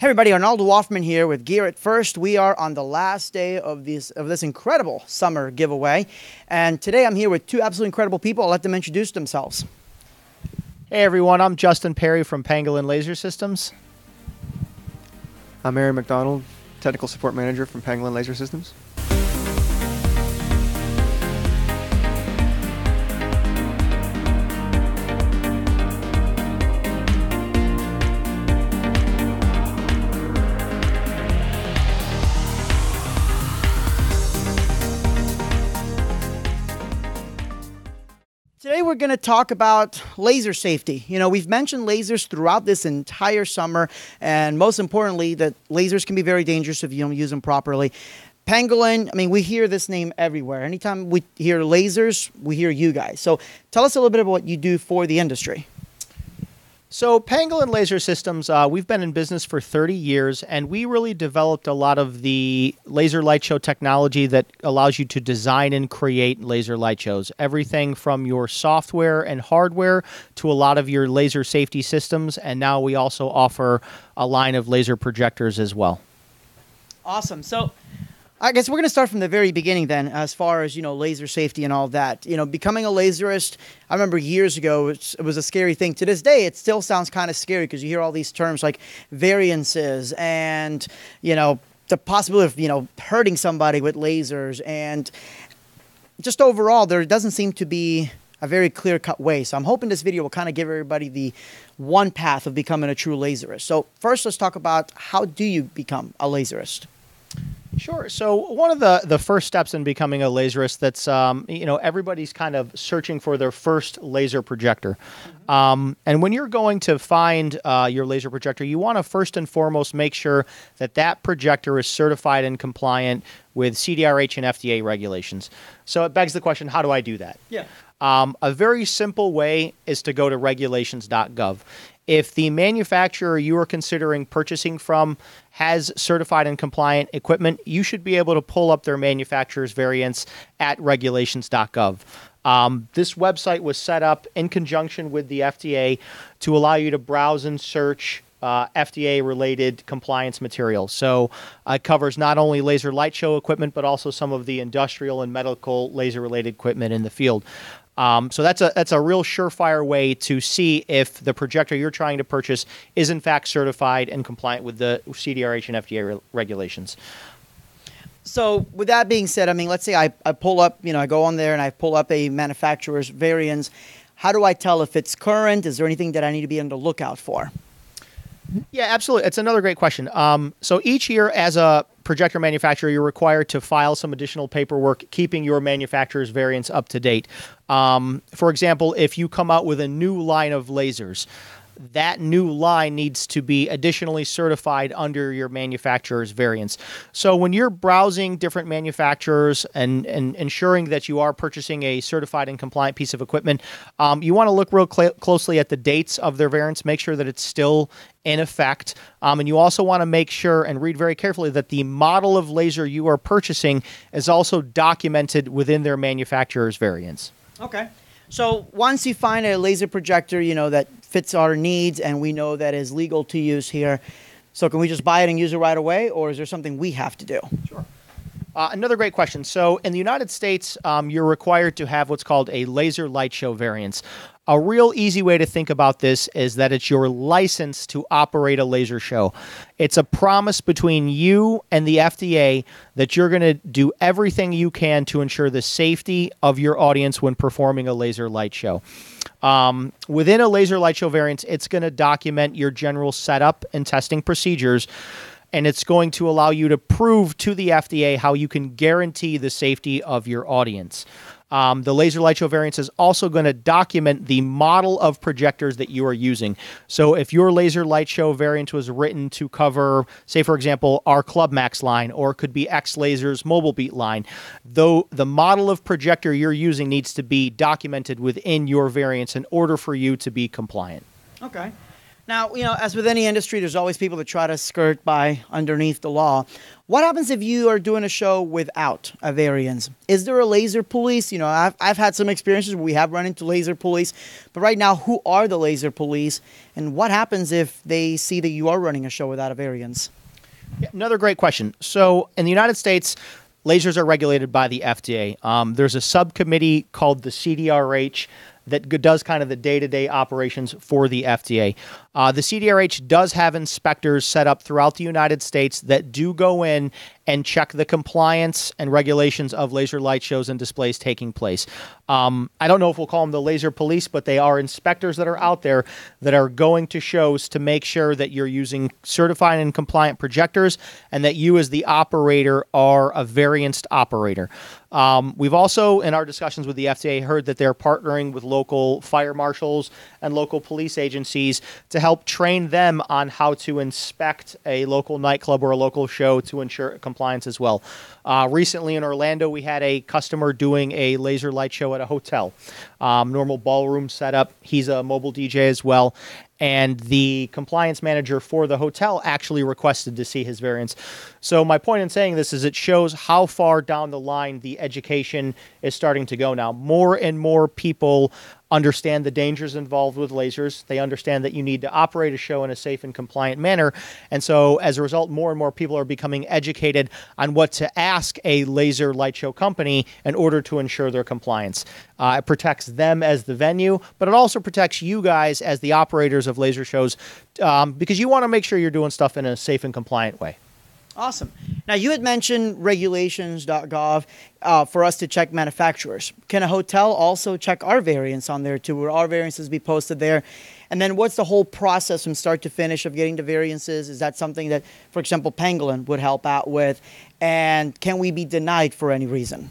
Hey everybody, Arnaldo Wolfman here with Gear It First. We are on the last day of this of this incredible summer giveaway, and today I'm here with two absolutely incredible people. I'll let them introduce themselves. Hey everyone, I'm Justin Perry from Pangolin Laser Systems. I'm Aaron McDonald, Technical Support Manager from Pangolin Laser Systems. Going to talk about laser safety. You know, we've mentioned lasers throughout this entire summer, and most importantly, that lasers can be very dangerous if you don't use them properly. Pangolin, I mean, we hear this name everywhere. Anytime we hear lasers, we hear you guys. So tell us a little bit about what you do for the industry. So, Pangolin Laser Systems, uh, we've been in business for 30 years, and we really developed a lot of the laser light show technology that allows you to design and create laser light shows. Everything from your software and hardware to a lot of your laser safety systems, and now we also offer a line of laser projectors as well. Awesome. So, I guess we're going to start from the very beginning then, as far as you know, laser safety and all that. You know, becoming a laserist. I remember years ago, it was a scary thing. To this day, it still sounds kind of scary because you hear all these terms like variances and you know the possibility of you know hurting somebody with lasers and just overall, there doesn't seem to be a very clear cut way. So I'm hoping this video will kind of give everybody the one path of becoming a true laserist. So first, let's talk about how do you become a laserist. Sure. So one of the the first steps in becoming a laserist that's um, you know everybody's kind of searching for their first laser projector, mm-hmm. um, and when you're going to find uh, your laser projector, you want to first and foremost make sure that that projector is certified and compliant with CDRH and FDA regulations. So it begs the question, how do I do that? Yeah. Um, a very simple way is to go to regulations.gov. If the manufacturer you are considering purchasing from has certified and compliant equipment, you should be able to pull up their manufacturer's variance at regulations.gov. Um, this website was set up in conjunction with the FDA to allow you to browse and search uh, FDA related compliance material. So uh, it covers not only laser light show equipment, but also some of the industrial and medical laser related equipment in the field. Um, so that's a that's a real surefire way to see if the projector you're trying to purchase is in fact certified and compliant with the CDRH and FDA re- regulations. So with that being said, I mean, let's say I, I pull up, you know, I go on there and I pull up a manufacturer's variance. How do I tell if it's current? Is there anything that I need to be on the lookout for? Yeah, absolutely. It's another great question. Um, so each year, as a projector manufacturer, you're required to file some additional paperwork keeping your manufacturer's variance up to date. Um, for example, if you come out with a new line of lasers, that new line needs to be additionally certified under your manufacturer's variance. So when you're browsing different manufacturers and, and ensuring that you are purchasing a certified and compliant piece of equipment, um, you want to look real cl- closely at the dates of their variance, make sure that it's still in effect. Um, and you also want to make sure and read very carefully that the model of laser you are purchasing is also documented within their manufacturer's variance. Okay. So once you find a laser projector, you know, that fits our needs and we know that is legal to use here, so can we just buy it and use it right away, or is there something we have to do? Sure. Uh, another great question. So, in the United States, um, you're required to have what's called a laser light show variance. A real easy way to think about this is that it's your license to operate a laser show. It's a promise between you and the FDA that you're going to do everything you can to ensure the safety of your audience when performing a laser light show. Um, within a laser light show variance, it's going to document your general setup and testing procedures and it's going to allow you to prove to the FDA how you can guarantee the safety of your audience. Um, the laser light show variance is also going to document the model of projectors that you are using. So if your laser light show variant was written to cover, say for example, our Club Max line, or it could be X Lasers Mobile Beat line, though the model of projector you're using needs to be documented within your variance in order for you to be compliant. Okay. Now, you know, as with any industry, there's always people that try to skirt by underneath the law. What happens if you are doing a show without a variance? Is there a laser police? You know, I've, I've had some experiences where we have run into laser police, but right now, who are the laser police? And what happens if they see that you are running a show without a variance? Yeah, another great question. So, in the United States, lasers are regulated by the FDA. Um, there's a subcommittee called the CDRH that does kind of the day-to-day operations for the FDA. Uh, the CDRH does have inspectors set up throughout the United States that do go in and check the compliance and regulations of laser light shows and displays taking place. Um, I don't know if we'll call them the laser police, but they are inspectors that are out there that are going to shows to make sure that you're using certified and compliant projectors and that you, as the operator, are a varianced operator. Um, we've also, in our discussions with the FDA, heard that they're partnering with local fire marshals and local police agencies to help train them on how to inspect a local nightclub or a local show to ensure compliance as well. Uh, recently in Orlando, we had a customer doing a laser light show at a hotel. Um, normal ballroom setup. He's a mobile DJ as well. And the compliance manager for the hotel actually requested to see his variance. So, my point in saying this is it shows how far down the line the education is starting to go now. More and more people understand the dangers involved with lasers. They understand that you need to operate a show in a safe and compliant manner. And so, as a result, more and more people are becoming educated on what to ask a laser light show company in order to ensure their compliance. Uh, it protects them as the venue, but it also protects you guys as the operators of laser shows um, because you want to make sure you're doing stuff in a safe and compliant way. Awesome. Now, you had mentioned regulations.gov uh, for us to check manufacturers. Can a hotel also check our variance on there too? Will our variances be posted there? And then what's the whole process from start to finish of getting the variances? Is that something that, for example, Pangolin would help out with? And can we be denied for any reason?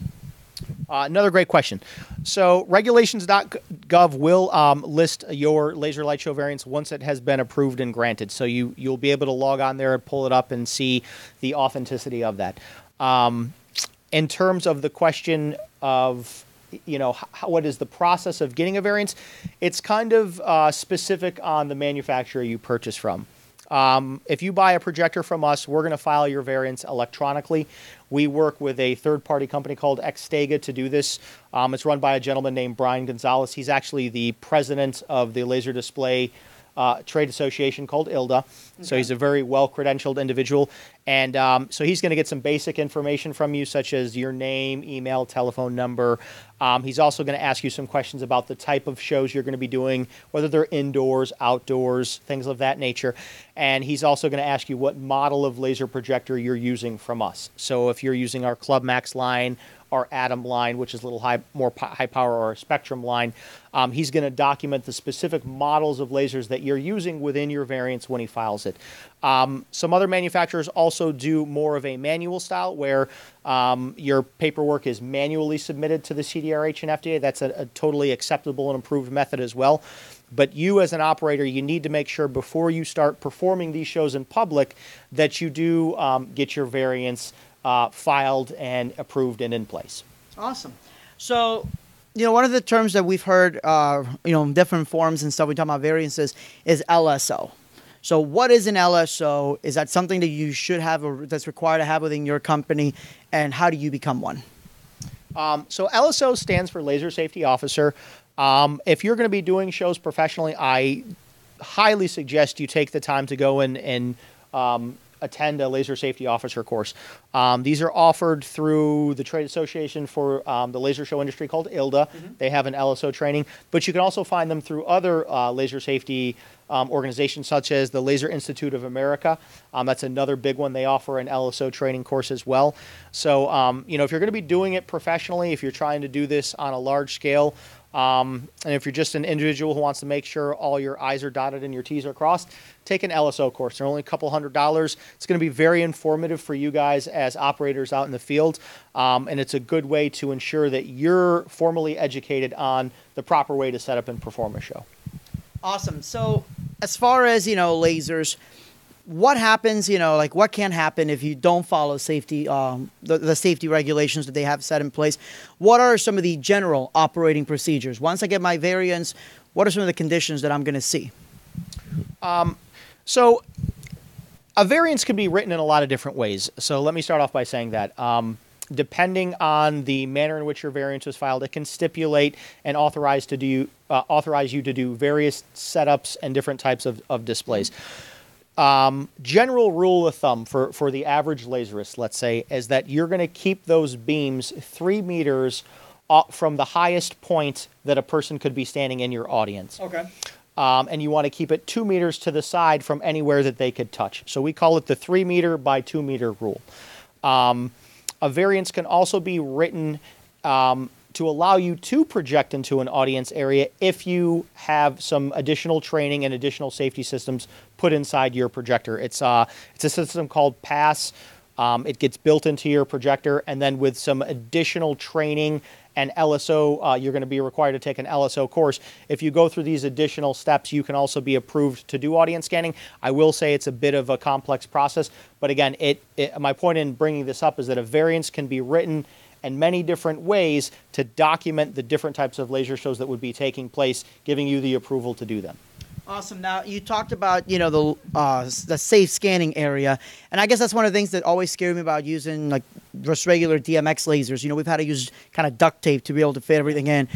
Uh, another great question. So, regulations.gov will um, list your laser light show variance once it has been approved and granted. So, you, you'll be able to log on there and pull it up and see the authenticity of that. Um, in terms of the question of you know how, what is the process of getting a variance it's kind of uh, specific on the manufacturer you purchase from um, if you buy a projector from us, we're going to file your variance electronically. We work with a third party company called Xtega to do this. Um, it's run by a gentleman named Brian Gonzalez. He's actually the president of the Laser Display uh, trade association called ILDA. Okay. So he's a very well credentialed individual. And um, so he's going to get some basic information from you, such as your name, email, telephone number. Um, he's also going to ask you some questions about the type of shows you're going to be doing, whether they're indoors, outdoors, things of that nature. And he's also going to ask you what model of laser projector you're using from us. So if you're using our Club Max line our Atom line, which is a little high, more high power, or Spectrum line. Um, he's going to document the specific models of lasers that you're using within your variance when he files it. Um, some other manufacturers also do more of a manual style where um, your paperwork is manually submitted to the CDRH and FDA. That's a, a totally acceptable and approved method as well. But you, as an operator, you need to make sure before you start performing these shows in public that you do um, get your variance uh, filed and approved and in place. Awesome. So, you know, one of the terms that we've heard, uh, you know, in different forms and stuff, we talk about variances, is LSO. So, what is an LSO? Is that something that you should have or that's required to have within your company? And how do you become one? Um, so, LSO stands for Laser Safety Officer. Um, if you're going to be doing shows professionally, I highly suggest you take the time to go in and um, attend a laser safety officer course. Um, these are offered through the trade association for um, the laser show industry called ILDA. Mm-hmm. They have an LSO training, but you can also find them through other uh, laser safety um, organizations such as the Laser Institute of America. Um, that's another big one. They offer an LSO training course as well. So, um, you know, if you're going to be doing it professionally, if you're trying to do this on a large scale, um, and if you're just an individual who wants to make sure all your I's are dotted and your T's are crossed, take an LSO course. They're only a couple hundred dollars. It's going to be very informative for you guys as operators out in the field, um, and it's a good way to ensure that you're formally educated on the proper way to set up and perform a show. Awesome. So, as far as you know, lasers what happens, you know, like what can happen if you don't follow safety, um, the, the safety regulations that they have set in place? What are some of the general operating procedures? Once I get my variance, what are some of the conditions that I'm going to see? So, a variance can be written in a lot of different ways. So, let me start off by saying that. Um, depending on the manner in which your variance was filed, it can stipulate and authorize to do uh, authorize you to do various setups and different types of, of displays. Um, general rule of thumb for, for the average laserist, let's say, is that you're going to keep those beams three meters from the highest point that a person could be standing in your audience Okay. Um, and you want to keep it two meters to the side from anywhere that they could touch. So we call it the three meter by two meter rule. Um, a variance can also be written um, to allow you to project into an audience area if you have some additional training and additional safety systems put inside your projector. It's uh, it's a system called PASS. Um, it gets built into your projector, and then with some additional training and LSO, uh, you're going to be required to take an LSO course. If you go through these additional steps, you can also be approved to do audience scanning. I will say it's a bit of a complex process, but again, it, it my point in bringing this up is that a variance can be written in many different ways to document the different types of laser shows that would be taking place, giving you the approval to do them. Awesome. Now you talked about you know the uh, the safe scanning area, and I guess that's one of the things that always scared me about using like just regular DMX lasers. You know, we've had to use kind of duct tape to be able to fit everything in.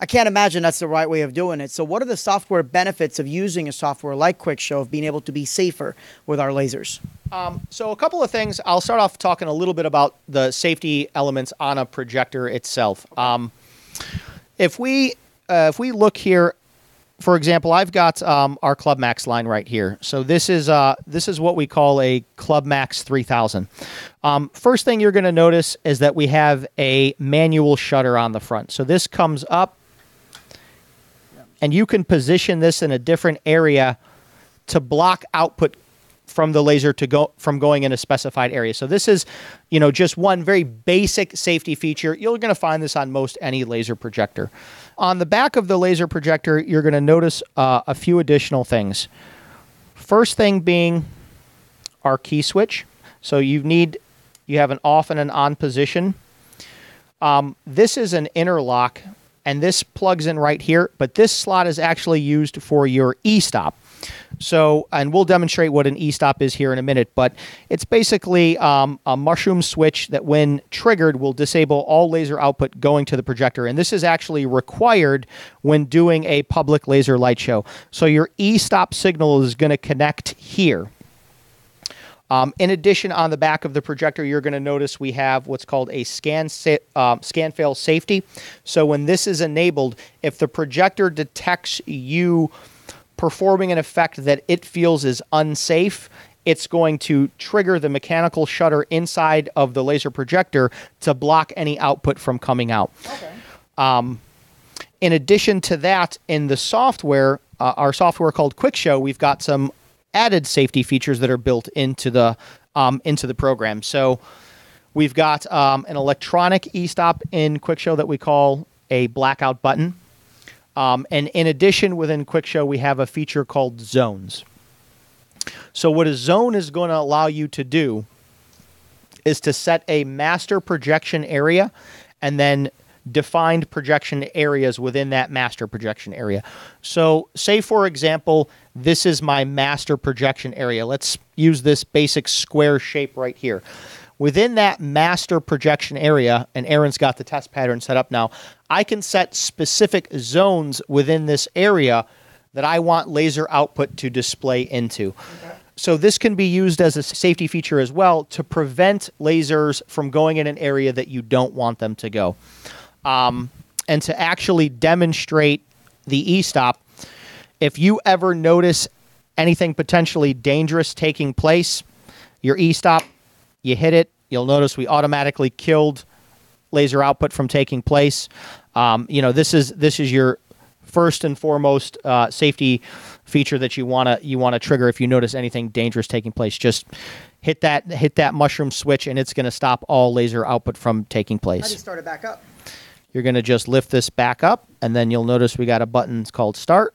I can't imagine that's the right way of doing it. So, what are the software benefits of using a software like QuickShow of being able to be safer with our lasers? So a couple of things. I'll start off talking a little bit about the safety elements on a projector itself. Um, if we uh, if we look here, for example, I've got um, our Club Max line right here. So this is uh, this is what we call a Club Max 3000. Um, first thing you're going to notice is that we have a manual shutter on the front. So this comes up, and you can position this in a different area to block output from the laser to go from going in a specified area. So this is, you know, just one very basic safety feature. You're going to find this on most any laser projector. On the back of the laser projector, you're going to notice uh, a few additional things. First thing being our key switch. So you need you have an off and an on position. Um, this is an interlock, and this plugs in right here. But this slot is actually used for your e-stop. So, and we'll demonstrate what an e-stop is here in a minute, but it's basically um, a mushroom switch that, when triggered, will disable all laser output going to the projector. And this is actually required when doing a public laser light show. So your e-stop signal is going to connect here. Um, in addition, on the back of the projector, you're going to notice we have what's called a scan sa- um, scan fail safety. So when this is enabled, if the projector detects you performing an effect that it feels is unsafe, it's going to trigger the mechanical shutter inside of the laser projector to block any output from coming out. Okay. In addition to that, in the software, uh, our software called QuickShow, we've got some added safety features that are built into the um, into the program. So we've got um, an electronic e-stop in QuickShow that we call a blackout button. Um, and in addition, within QuickShow, we have a feature called zones. So what a zone is going to allow you to do is to set a master projection area and then defined projection areas within that master projection area. So, say for example, this is my master projection area. Let's use this basic square shape right here. Within that master projection area, and Aaron's got the test pattern set up now, I can set specific zones within this area that I want laser output to display into. So this can be used as a safety feature as well to prevent lasers from going in an area that you don't want them to go. Um, and to actually demonstrate the e-stop, if you ever notice anything potentially dangerous taking place, your e-stop, you hit it, you'll notice we automatically killed laser output from taking place. Um, you know, this is this is your first and foremost uh, safety feature that you wanna you wanna trigger if you notice anything dangerous taking place. Just hit that hit that mushroom switch, and it's gonna stop all laser output from taking place. How do you start it back up? You're going to just lift this back up, and then you'll notice we got a button called Start.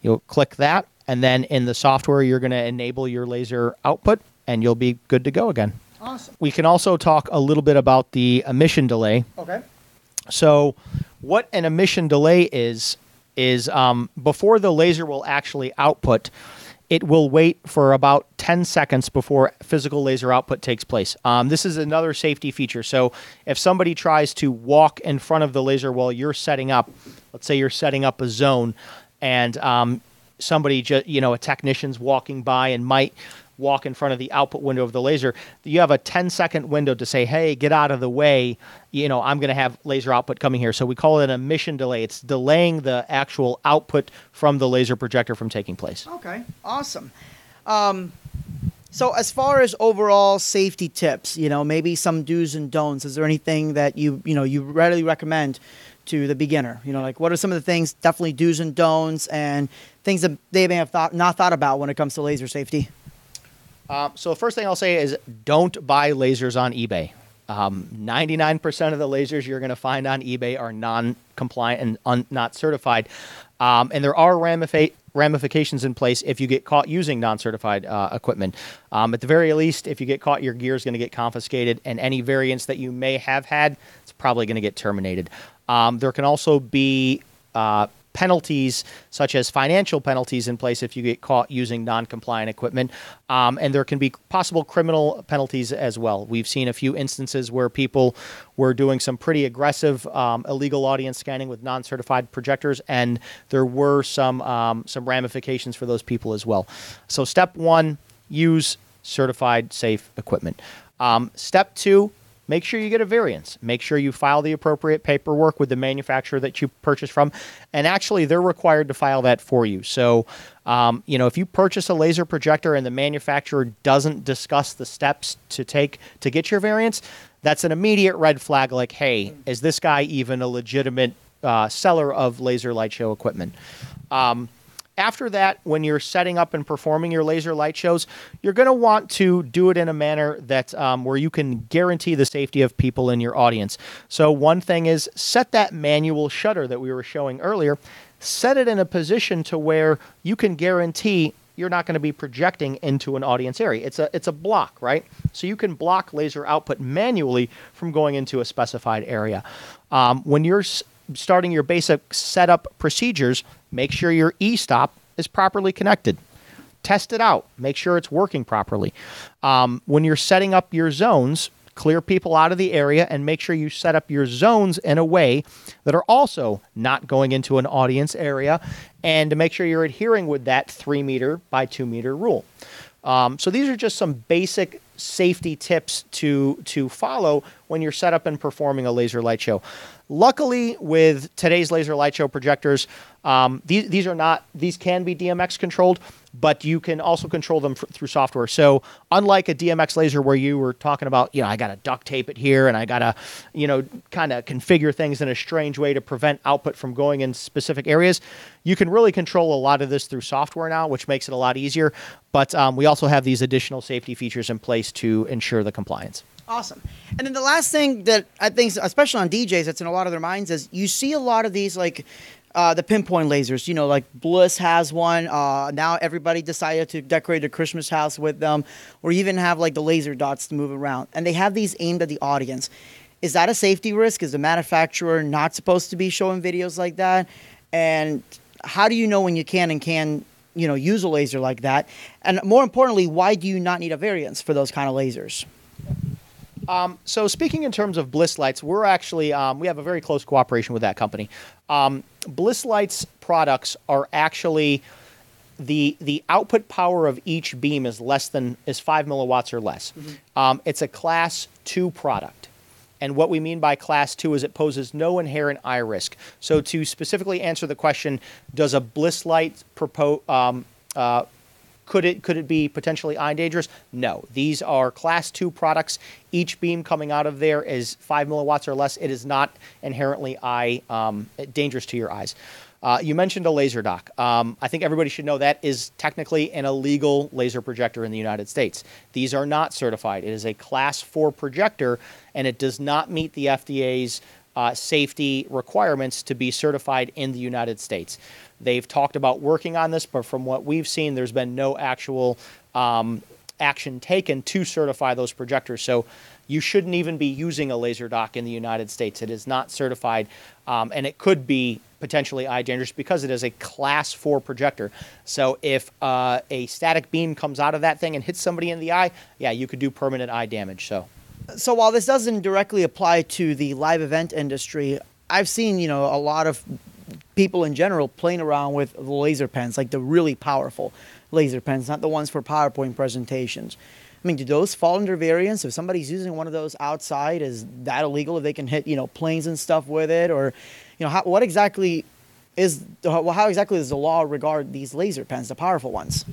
You'll click that, and then in the software, you're going to enable your laser output, and you'll be good to go again. Awesome. We can also talk a little bit about the emission delay. Okay. So, what an emission delay is is um, before the laser will actually output, it will wait for about 10 seconds before physical laser output takes place. Um, this is another safety feature. So if somebody tries to walk in front of the laser while you're setting up, let's say you're setting up a zone, and um, somebody just you know a technician's walking by and might walk in front of the output window of the laser you have a 10 second window to say hey get out of the way you know i'm going to have laser output coming here so we call it an emission delay it's delaying the actual output from the laser projector from taking place Okay, awesome. Um, so as far as overall safety tips, you know, maybe some do's and don'ts. Is there anything that you you know you readily recommend to the beginner? You know, like what are some of the things definitely do's and don'ts and things that they may have thought not thought about when it comes to laser safety? Um, so the first thing I'll say is don't buy lasers on eBay. Um, 99% of the lasers you're going to find on eBay are non-compliant and un- not certified, um, and there are ramifi- ramifications in place if you get caught using non-certified uh, equipment. Um, at the very least, if you get caught, your gear is going to get confiscated, and any variance that you may have had, it's probably going to get terminated. Um, there can also be uh, penalties, such as financial penalties, in place if you get caught using non compliant equipment. Um, and there can be possible criminal penalties as well. We've seen a few instances where people were doing some pretty aggressive um, illegal audience scanning with non certified projectors, and there were some, um, some ramifications for those people as well. So, step one use certified safe equipment. Um, step two, make sure you get a variance. Make sure you file the appropriate paperwork with the manufacturer that you purchase from. And actually, they're required to file that for you. So, um, you know, if you purchase a laser projector and the manufacturer doesn't discuss the steps to take to get your variance, that's an immediate red flag like, hey, is this guy even a legitimate uh, seller of laser light show equipment? Um, after that, when you're setting up and performing your laser light shows, you're going to want to do it in a manner that um, where you can guarantee the safety of people in your audience. So one thing is set that manual shutter that we were showing earlier. Set it in a position to where you can guarantee you're not going to be projecting into an audience area. It's a it's a block, right? So you can block laser output manually from going into a specified area. Um, when you're starting your basic setup procedures, make sure your e-stop is properly connected. Test it out. Make sure it's working properly. Um, when you're setting up your zones, clear people out of the area and make sure you set up your zones in a way that are also not going into an audience area and to make sure you're adhering with that three meter by two meter rule. Um, so these are just some basic safety tips to to follow when you're set up and performing a laser light show. Luckily, with today's laser light show projectors, um, these these are not these can be DMX controlled, but you can also control them f- through software. So unlike a DMX laser where you were talking about, you know, I got to duct tape it here and I got to, you know, kind of configure things in a strange way to prevent output from going in specific areas, you can really control a lot of this through software now, which makes it a lot easier. But um, we also have these additional safety features in place to ensure the compliance. Awesome. And then the last thing that I think, especially on DJs, that's in a lot of their minds is you see a lot of these like uh, the pinpoint lasers. You know, like Bliss has one. Uh, now everybody decided to decorate a Christmas house with them, or even have like the laser dots to move around. And they have these aimed at the audience. Is that a safety risk? Is the manufacturer not supposed to be showing videos like that? And how do you know when you can and can you know use a laser like that? And more importantly, why do you not need a variance for those kind of lasers? So speaking in terms of Bliss Lights, we're actually um, we have a very close cooperation with that company. Um, Bliss Lights products are actually the the output power of each beam is less than is five milliwatts or less. Um, it's a class two product. And what we mean by class two is it poses no inherent eye risk. So to specifically answer the question, does a Bliss light propose um, uh, could it could it be potentially eye dangerous? No. These are class two products. Each beam coming out of there is five milliwatts or less. It is not inherently eye um, dangerous to your eyes. Uh, you mentioned a laser dock. Um, I think everybody should know that is technically an illegal laser projector in the United States. These are not certified. It is a class four projector, and it does not meet the FDA's uh, safety requirements to be certified in the United States. They've talked about working on this, but from what we've seen, there's been no actual um, action taken to certify those projectors. So you shouldn't even be using a laser dock in the United States. It is not certified, um, and it could be potentially eye dangerous because it is a class four projector. So if uh, a static beam comes out of that thing and hits somebody in the eye, yeah, you could do permanent eye damage. So So while this doesn't directly apply to the live event industry, I've seen you know a lot of people in general playing around with the laser pens, like the really powerful laser pens, not the ones for PowerPoint presentations. I mean, do those fall under variance? If somebody's using one of those outside, is that illegal? If they can hit, you know, planes and stuff with it, or, you know, how, what exactly is well, how exactly does the law regard these laser pens, the powerful ones?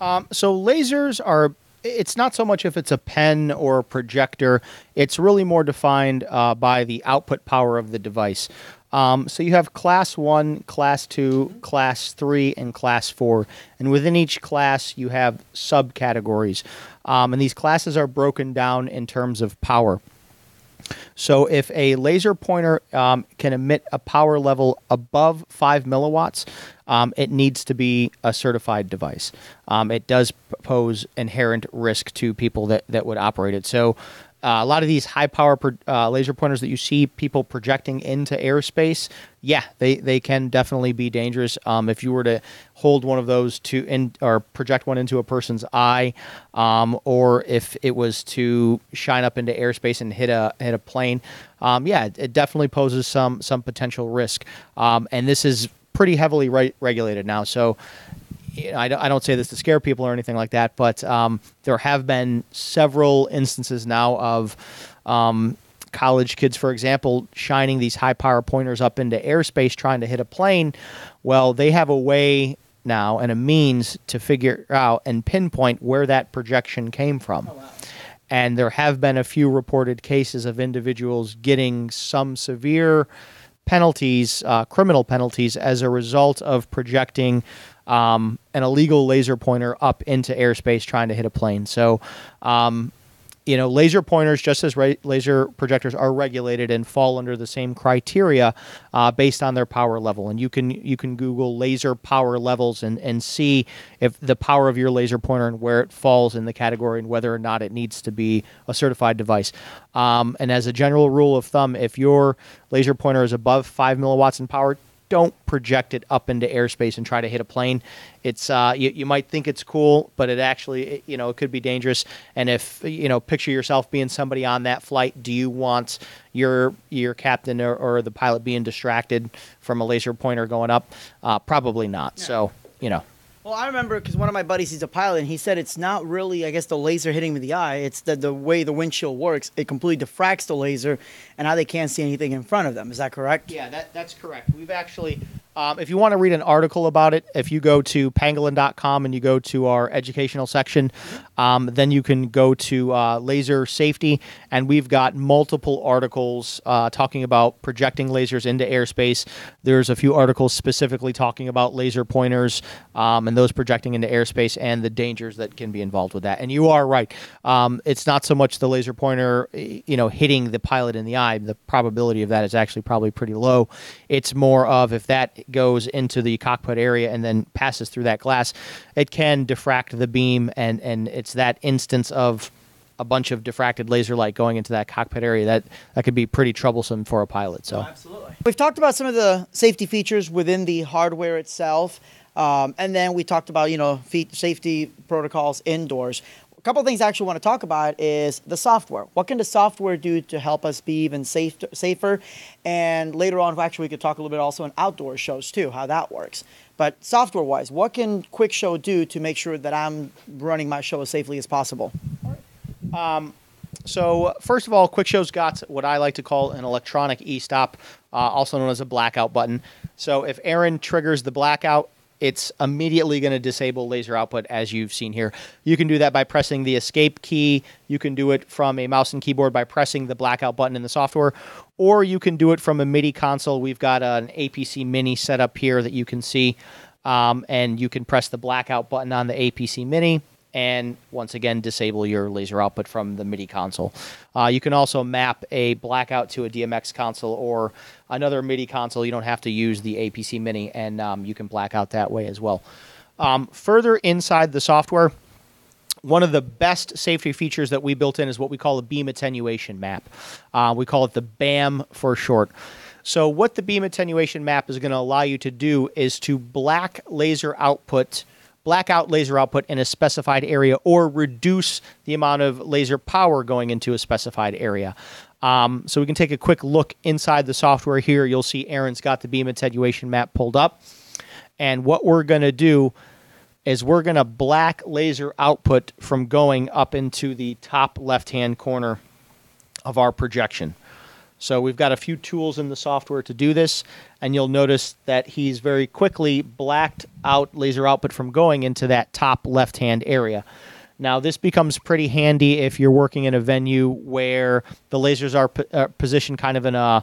Um, so lasers are. It's not so much if it's a pen or a projector. It's really more defined uh, by the output power of the device. Um, so you have class one, class two, class three, and class four. And within each class, you have subcategories. Um, and these classes are broken down in terms of power. So if a laser pointer um, can emit a power level above five milliwatts, um, it needs to be a certified device. Um, it does pose inherent risk to people that, that would operate it. So uh, a lot of these high power pro- uh, laser pointers that you see people projecting into airspace, yeah, they, they can definitely be dangerous. Um, if you were to hold one of those to in or project one into a person's eye, um, or if it was to shine up into airspace and hit a hit a plane, um, yeah, it, it definitely poses some some potential risk. Um, and this is pretty heavily re- regulated now. So you know, I, don't, I don't say this to scare people or anything like that, but um, there have been several instances now of um, college kids, for example, shining these high power pointers up into airspace trying to hit a plane. Well, they have a way now and a means to figure out and pinpoint where that projection came from. And there have been a few reported cases of individuals getting some severe penalties, uh, criminal penalties, as a result of projecting um, an illegal laser pointer up into airspace trying to hit a plane. So, um, you know, laser pointers, just as laser projectors, are regulated and fall under the same criteria uh, based on their power level. And you can you can Google laser power levels and and see if the power of your laser pointer and where it falls in the category and whether or not it needs to be a certified device. Um, and as a general rule of thumb, if your laser pointer is above five milliwatts in power, don't project it up into airspace and try to hit a plane. It's uh, you, you might think it's cool, but it actually it, you know it could be dangerous. And if you know picture yourself being somebody on that flight, do you want your your captain or, or the pilot being distracted from a laser pointer going up? Uh, probably not. So you know. Well, I remember because one of my buddies, he's a pilot, and he said it's not really, I guess, the laser hitting in the eye. It's that the way the windshield works. It completely diffracts the laser, and now they can't see anything in front of them. Is that correct? Yeah, that, that's correct. We've actually, um, if you want to read an article about it, if you go to pangolin.com and you go to our educational section, um, then you can go to uh, laser safety, and we've got multiple articles uh, talking about projecting lasers into airspace. There's a few articles specifically talking about laser pointers um, and those projecting into airspace and the dangers that can be involved with that. And you are right. Um, it's not so much the laser pointer, you know, hitting the pilot in the eye. The probability of that is actually probably pretty low. It's more of if that goes into the cockpit area and then passes through that glass, it can diffract the beam, and and it's that instance of a bunch of diffracted laser light going into that cockpit area that that could be pretty troublesome for a pilot. So absolutely. We've talked about some of the safety features within the hardware itself, um, and then we talked about you know fe- safety protocols indoors. A couple of things I actually want to talk about is the software. What can the software do to help us be even safe, safer? And later on, actually, we could talk a little bit also on outdoor shows too, how that works. But software-wise, what can QuickShow do to make sure that I'm running my show as safely as possible? So first of all, QuickShow's got what I like to call an electronic e-stop, uh, also known as a blackout button. So if Aaron triggers the blackout, it's immediately going to disable laser output as you've seen here. You can do that by pressing the escape key. You can do it from a mouse and keyboard by pressing the blackout button in the software, or you can do it from a MIDI console. We've got an APC Mini set up here that you can see, um, and you can press the blackout button on the APC Mini and once again disable your laser output from the MIDI console. Uh, you can also map a blackout to a DMX console or another MIDI console. You don't have to use the APC Mini, and um, you can black out that way as well. Um, further inside the software, one of the best safety features that we built in is what we call a beam attenuation map. Uh, we call it the BAM for short. So, what the beam attenuation map is going to allow you to do is to black laser output, black out laser output in a specified area, or reduce the amount of laser power going into a specified area. Um, so, we can take a quick look inside the software here. You'll see Aaron's got the beam attenuation map pulled up. And what we're going to do is we're going to black laser output from going up into the top left hand corner of our projection. So we've got a few tools in the software to do this, and you'll notice that he's very quickly blacked out laser output from going into that top left hand area. Now, this becomes pretty handy if you're working in a venue where the lasers are, p- are positioned kind of in a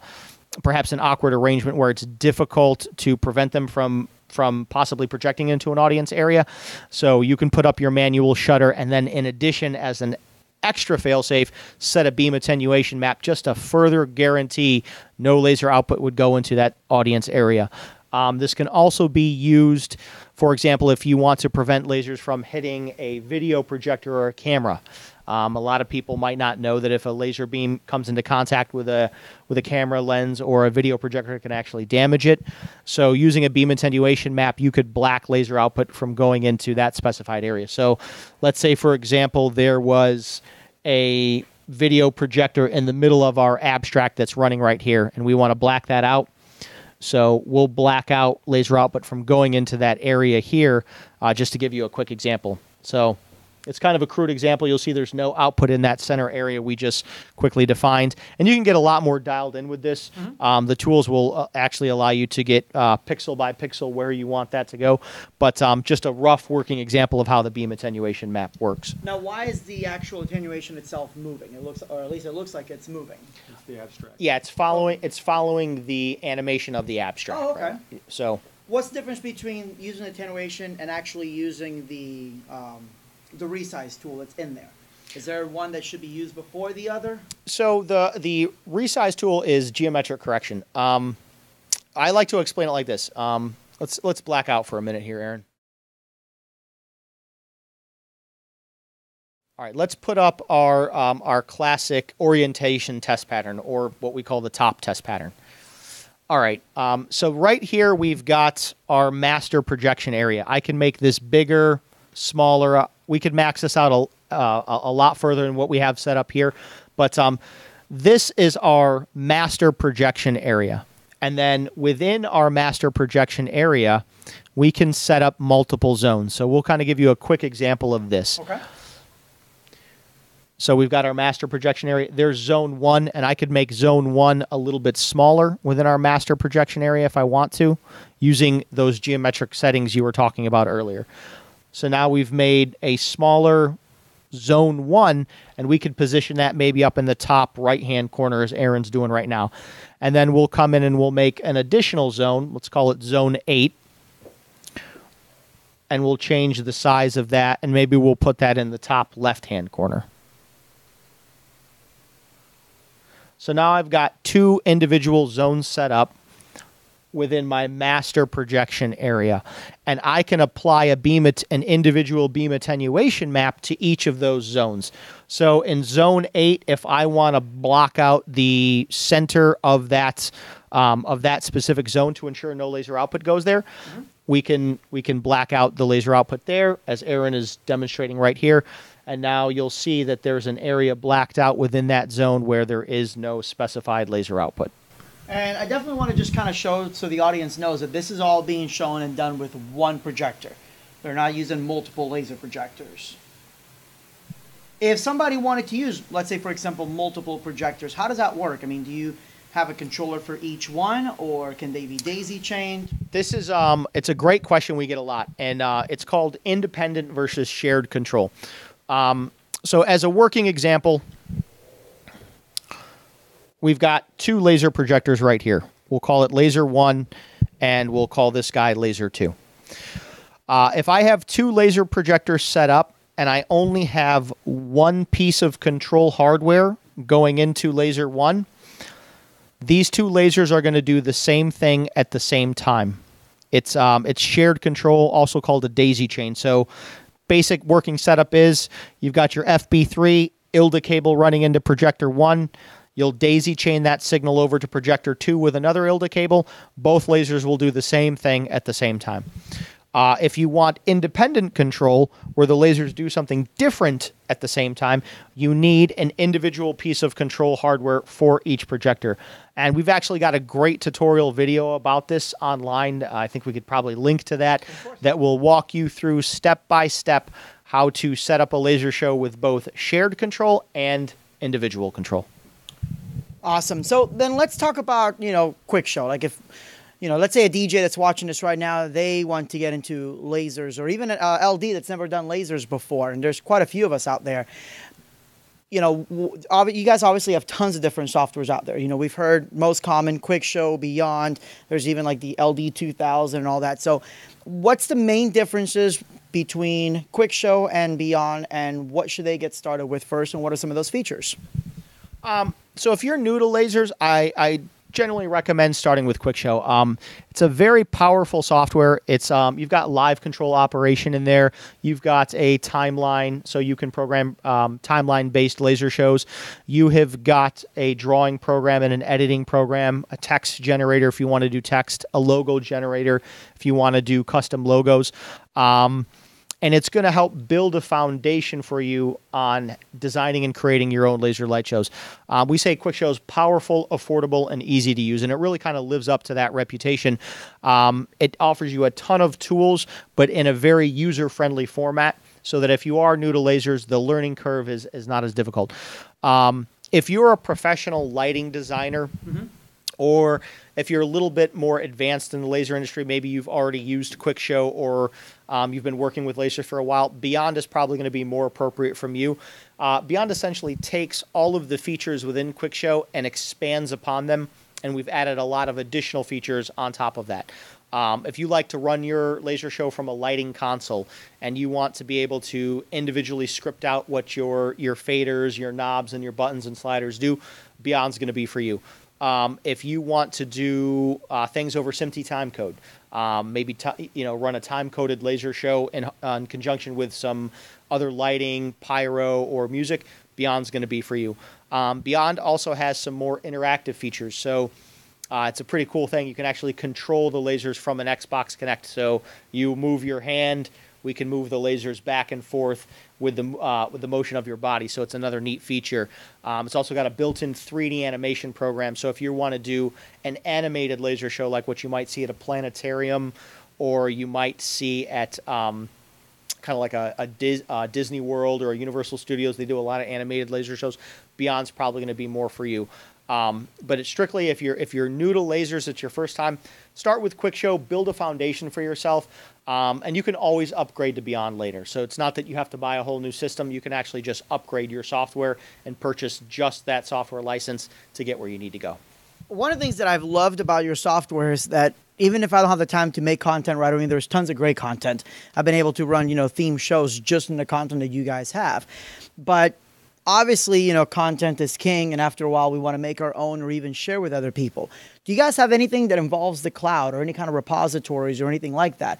perhaps an awkward arrangement where it's difficult to prevent them from from possibly projecting into an audience area. So you can put up your manual shutter and then in addition as an extra failsafe, set a beam attenuation map just to further guarantee no laser output would go into that audience area. Um, this can also be used, for example, if you want to prevent lasers from hitting a video projector or a camera. Um, a lot of people might not know that if a laser beam comes into contact with a with a camera lens or a video projector, it can actually damage it. So, using a beam attenuation map, you could black laser output from going into that specified area. So, let's say, for example, there was a video projector in the middle of our abstract that's running right here, and we want to black that out. So we'll black out laser output from going into that area here, uh, just to give you a quick example. So it's kind of a crude example. You'll see there's no output in that center area we just quickly defined. And you can get a lot more dialed in with this. Um, the tools will uh, actually allow you to get uh, pixel by pixel where you want that to go. But um, just a rough working example of how the beam attenuation map works. Now, why is the actual attenuation itself moving? It looks, or at least it looks like it's moving. It's the abstract. Yeah, it's following it's following the animation of the abstract. Oh, okay. So What's the difference between using attenuation and actually using the um, the resize tool that's in there? Is there one that should be used before the other? So the the resize tool is geometric correction. Um, I like to explain it like this. Um, let's let's black out for a minute here, Aaron. All right, let's put up our um, our classic orientation test pattern, or what we call the top test pattern. All right, um, so right here we've got our master projection area. I can make this bigger, smaller. We could max this out a, uh, a a lot further than what we have set up here, but um, this is our master projection area. And then within our master projection area, we can set up multiple zones. So we'll kind of give you a quick example of this. Okay. So we've got our master projection area. There's zone one, and I could make zone one a little bit smaller within our master projection area if I want to, using those geometric settings you were talking about earlier. So now we've made a smaller zone one, and we could position that maybe up in the top right hand corner as Aaron's doing right now. And then we'll come in and we'll make an additional zone. Let's call it zone eight. And we'll change the size of that, and maybe we'll put that in the top left hand corner. So now I've got two individual zones set up within my master projection area. And I can apply a beam at- an individual beam attenuation map to each of those zones. So in zone 8 if I want to block out the center of that um, of that specific zone to ensure no laser output goes there, we can we can black out the laser output there as Aaron is demonstrating right here. And now you'll see that there's an area blacked out within that zone where there is no specified laser output. And I definitely want to just kind of show so the audience knows that this is all being shown and done with one projector. They're not using multiple laser projectors. If somebody wanted to use, let's say, for example, multiple projectors, how does that work? I mean, do you have a controller for each one, or can they be daisy chained? This is um, it's a great question we get a lot, and uh, it's called independent versus shared control. Um, so, as a working example, we've got two laser projectors right here. We'll call it laser one, and we'll call this guy laser two. Uh, if I have two laser projectors set up and I only have one piece of control hardware going into laser one, these two lasers are going to do the same thing at the same time. It's um, it's shared control, also called a daisy chain. So basic working setup is you've got your FB3 ILDA cable running into projector one. You'll daisy chain that signal over to projector two with another ILDA cable. Both lasers will do the same thing at the same time. Uh, if you want independent control, where the lasers do something different at the same time, you need an individual piece of control hardware for each projector. And we've actually got a great tutorial video about this online. I think we could probably link to that, that will walk you through step by step how to set up a laser show with both shared control and individual control. Awesome. So then let's talk about, you know, QuickShow. Like if, you know, let's say a DJ that's watching this right now, they want to get into lasers or even uh, LD that's never done lasers before. And there's quite a few of us out there. You know, you guys obviously have tons of different softwares out there. You know, we've heard most common, QuickShow, Beyond. There's even like the LD 2000 and all that. So, what's the main differences between QuickShow and Beyond, and what should they get started with first, and what are some of those features? So if you're new to lasers, I, I generally recommend starting with QuickShow. Um, it's a very powerful software. It's um, you've got live control operation in there. You've got a timeline, so you can program um, timeline-based laser shows. You have got a drawing program and an editing program, a text generator if you want to do text, a logo generator if you want to do custom logos. Um, and it's going to help build a foundation for you on designing and creating your own laser light shows. Um, we say QuickShow is powerful, affordable, and easy to use, and it really kind of lives up to that reputation. Um, it offers you a ton of tools, but in a very user friendly format, so that if you are new to lasers, the learning curve is, is not as difficult. Um, if you're a professional lighting designer, or if you're a little bit more advanced in the laser industry, maybe you've already used QuickShow or um, you've been working with lasers for a while, Beyond is probably going to be more appropriate from you. Uh, Beyond essentially takes all of the features within QuickShow and expands upon them, and we've added a lot of additional features on top of that. Um, if you like to run your laser show from a lighting console and you want to be able to individually script out what your your faders, your knobs, and your buttons and sliders do, Beyond's going to be for you. Um, if you want to do uh, things over SMPTE time code, um, maybe ti you know run a time coded laser show in, uh, in conjunction with some other lighting, pyro, or music, Beyond's going to be for you. Um, Beyond also has some more interactive features. So uh, it's a pretty cool thing. You can actually control the lasers from an Xbox Kinect. So you move your hand, we can move the lasers back and forth with the uh, with the motion of your body. So it's another neat feature. Um, it's also got a built-in 3D animation program. So if you want to do an animated laser show like what you might see at a planetarium, or you might see at um, kind of like a, a Dis, uh, Disney World or a Universal Studios. They do a lot of animated laser shows. Beyond's probably going to be more for you. Um, but it's strictly if you're if you're new to lasers, it's your first time. Start with QuickShow, build a foundation for yourself, um, and you can always upgrade to Beyond later. So it's not that you have to buy a whole new system. You can actually just upgrade your software and purchase just that software license to get where you need to go. one of the things that I've loved about your software is that even if I don't have the time to make content right away, there's tons of great content. I've been able to run, you know, theme shows just in the content that you guys have. But obviously, you know, content is king, and after a while, we want to make our own or even share with other people. Do you guys have anything that involves the cloud or any kind of repositories or anything like that?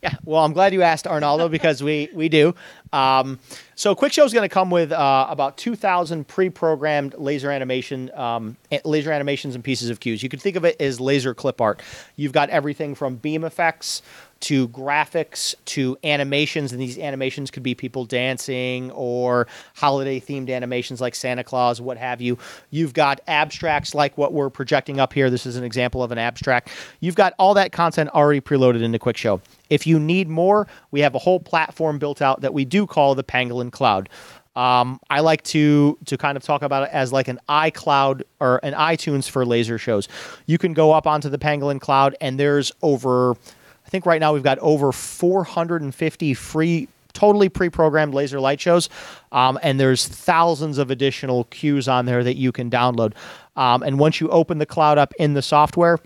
Yeah, well, I'm glad you asked, Arnaldo, because we we do. Um, so, QuickShow is going to come with uh, about 2,000 pre-programmed laser animation, um, laser animations and pieces of cues. You can think of it as laser clip art. You've got everything from beam effects to graphics to animations, and these animations could be people dancing or holiday-themed animations like Santa Claus, what have you. You've got abstracts like what we're projecting up here. This is an example of an abstract. You've got all that content already preloaded into QuickShow. If you need more, we have a whole platform built out that we do call the Pangolin Cloud. Um, I like to to kind of talk about it as like an iCloud or an iTunes for laser shows. You can go up onto the Pangolin Cloud, and there's over, I think right now we've got over 450 free, totally pre-programmed laser light shows, um, and there's thousands of additional cues on there that you can download. Um, and once you open the cloud up in the software,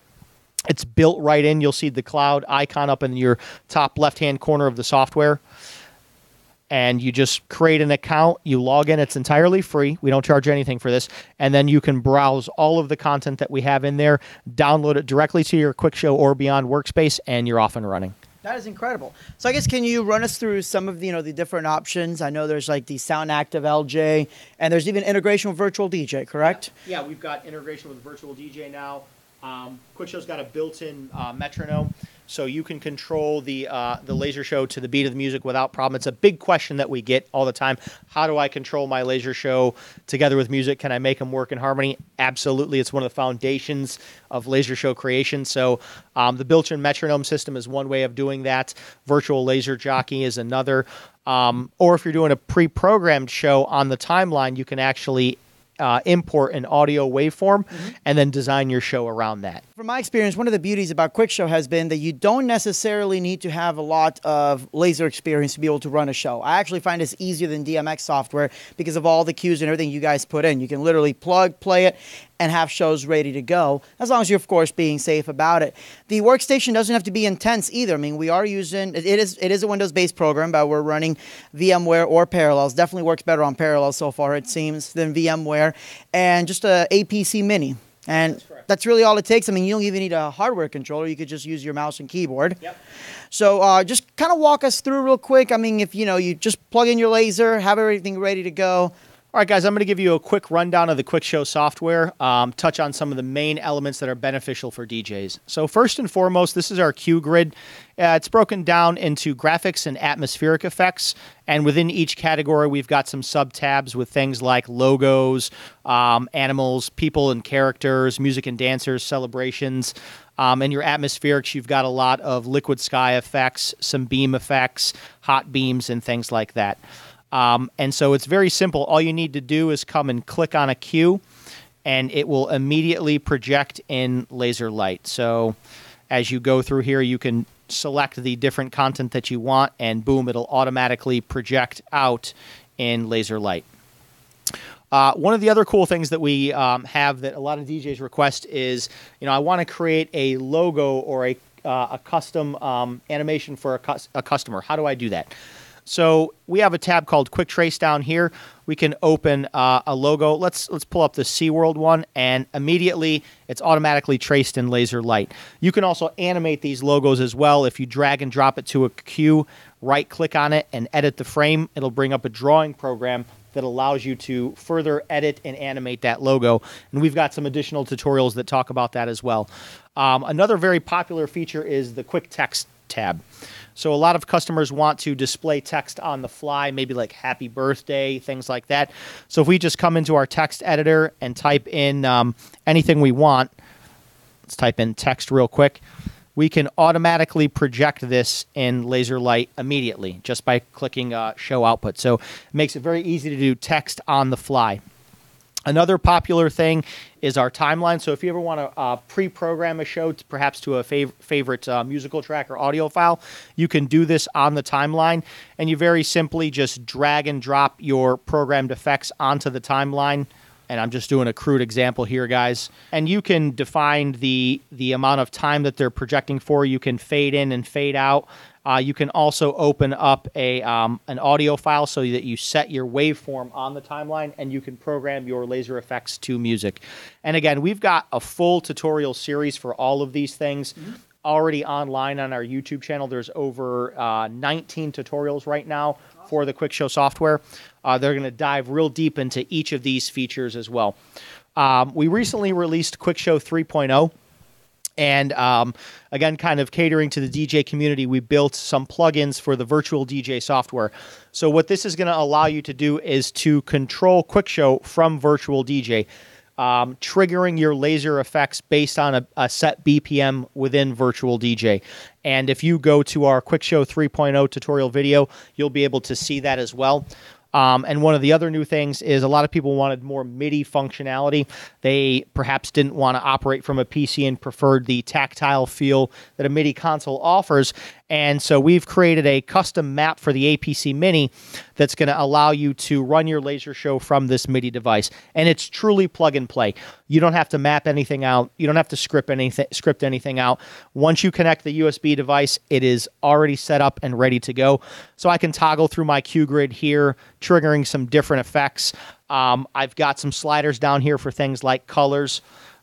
it's built right in. You'll see the cloud icon up in your top left hand corner of the software. And you just create an account, you log in, it's entirely free. We don't charge anything for this. And then you can browse all of the content that we have in there, download it directly to your QuickShow or Beyond workspace, and you're off and running. That is incredible. So I guess can you run us through some of the, you know the different options? I know there's like the Sound Active LJ, and there's even integration with Virtual DJ, correct? Yeah, we've got integration with Virtual DJ now. Um, QuickShow's got a built-in uh, metronome, so you can control the uh, the laser show to the beat of the music without problem. It's a big question that we get all the time. How do I control my laser show together with music? Can I make them work in harmony? Absolutely, it's one of the foundations of laser show creation. So um, the built-in metronome system is one way of doing that. Virtual laser jockey is another. Um, or if you're doing a pre-programmed show on the timeline, you can actually uh, import an audio waveform and then design your show around that. From my experience, one of the beauties about QuickShow has been that you don't necessarily need to have a lot of laser experience to be able to run a show. I actually find it's easier than DMX software because of all the cues and everything you guys put in. You can literally plug, play it, and have shows ready to go, as long as you're, of course, being safe about it. The workstation doesn't have to be intense either. I mean, we are using it is it is a Windows-based program, but we're running VMware or Parallels. Definitely works better on Parallels so far, it seems, than VMware, and just a APC Mini. And That's that's really all it takes. I mean, you don't even need a hardware controller. You could just use your mouse and keyboard. Yep. So uh, just kind of walk us through real quick. I mean, if you know, you just plug in your laser, have everything ready to go. All right, guys, I'm going to give you a quick rundown of the QuickShow software, um, touch on some of the main elements that are beneficial for DJs. So, first and foremost, this is our cue grid. Uh, it's broken down into graphics and atmospheric effects. And within each category, we've got some sub tabs with things like logos, um, animals, people and characters, music and dancers, celebrations. Um, and your atmospherics, you've got a lot of liquid sky effects, some beam effects, hot beams, and things like that. Um, and so it's very simple. All you need to do is come and click on a cue, and it will immediately project in laser light. So as you go through here, you can select the different content that you want, and boom, it'll automatically project out in laser light. Uh, one of the other cool things that we um, have that a lot of DJs request is, you know, I want to create a logo or a, uh, a custom um, animation for a, cus- a customer. How do I do that? So we have a tab called Quick Trace down here. We can open uh, a logo. Let's let's pull up the SeaWorld one, and immediately it's automatically traced in laser light. You can also animate these logos as well. If you drag and drop it to a cue, right click on it and edit the frame, it'll bring up a drawing program that allows you to further edit and animate that logo. And we've got some additional tutorials that talk about that as well. Um, another very popular feature is the quick text tab. So a lot of customers want to display text on the fly, maybe like happy birthday, things like that. So if we just come into our text editor and type in um, anything we want, let's type in text real quick. We can automatically project this in laser light immediately just by clicking uh, show output. So it makes it very easy to do text on the fly. Another popular thing is our timeline. So if you ever want to uh, pre-program a show, to, perhaps to a fav- favorite uh, musical track or audio file, you can do this on the timeline, and you very simply just drag and drop your programmed effects onto the timeline. And I'm just doing a crude example here, guys. And you can define the the amount of time that they're projecting for. You can fade in and fade out. Uh, you can also open up a um, an audio file so that you set your waveform on the timeline, and you can program your laser effects to music. And again, we've got a full tutorial series for all of these things. Already online on our YouTube channel, there's over uh, 19 tutorials right now for the QuickShow software. Uh, they're going to dive real deep into each of these features as well. Um, we recently released QuickShow 3.0. And um, again, kind of catering to the DJ community, we built some plugins for the virtual DJ software. So, what this is going to allow you to do is to control QuickShow from virtual DJ, um, triggering your laser effects based on a, a set BPM within virtual DJ. And if you go to our QuickShow 3.0 tutorial video, you'll be able to see that as well. Um, and one of the other new things is a lot of people wanted more MIDI functionality. They perhaps didn't want to operate from a PC and preferred the tactile feel that a MIDI console offers. And so we've created a custom map for the APC Mini that's going to allow you to run your laser show from this MIDI device. And it's truly plug and play. You don't have to map anything out. You don't have to script anything script anything out. Once you connect the USB device, it is already set up and ready to go. So I can toggle through my cue grid here, triggering some different effects. Um, I've got some sliders down here for things like colors.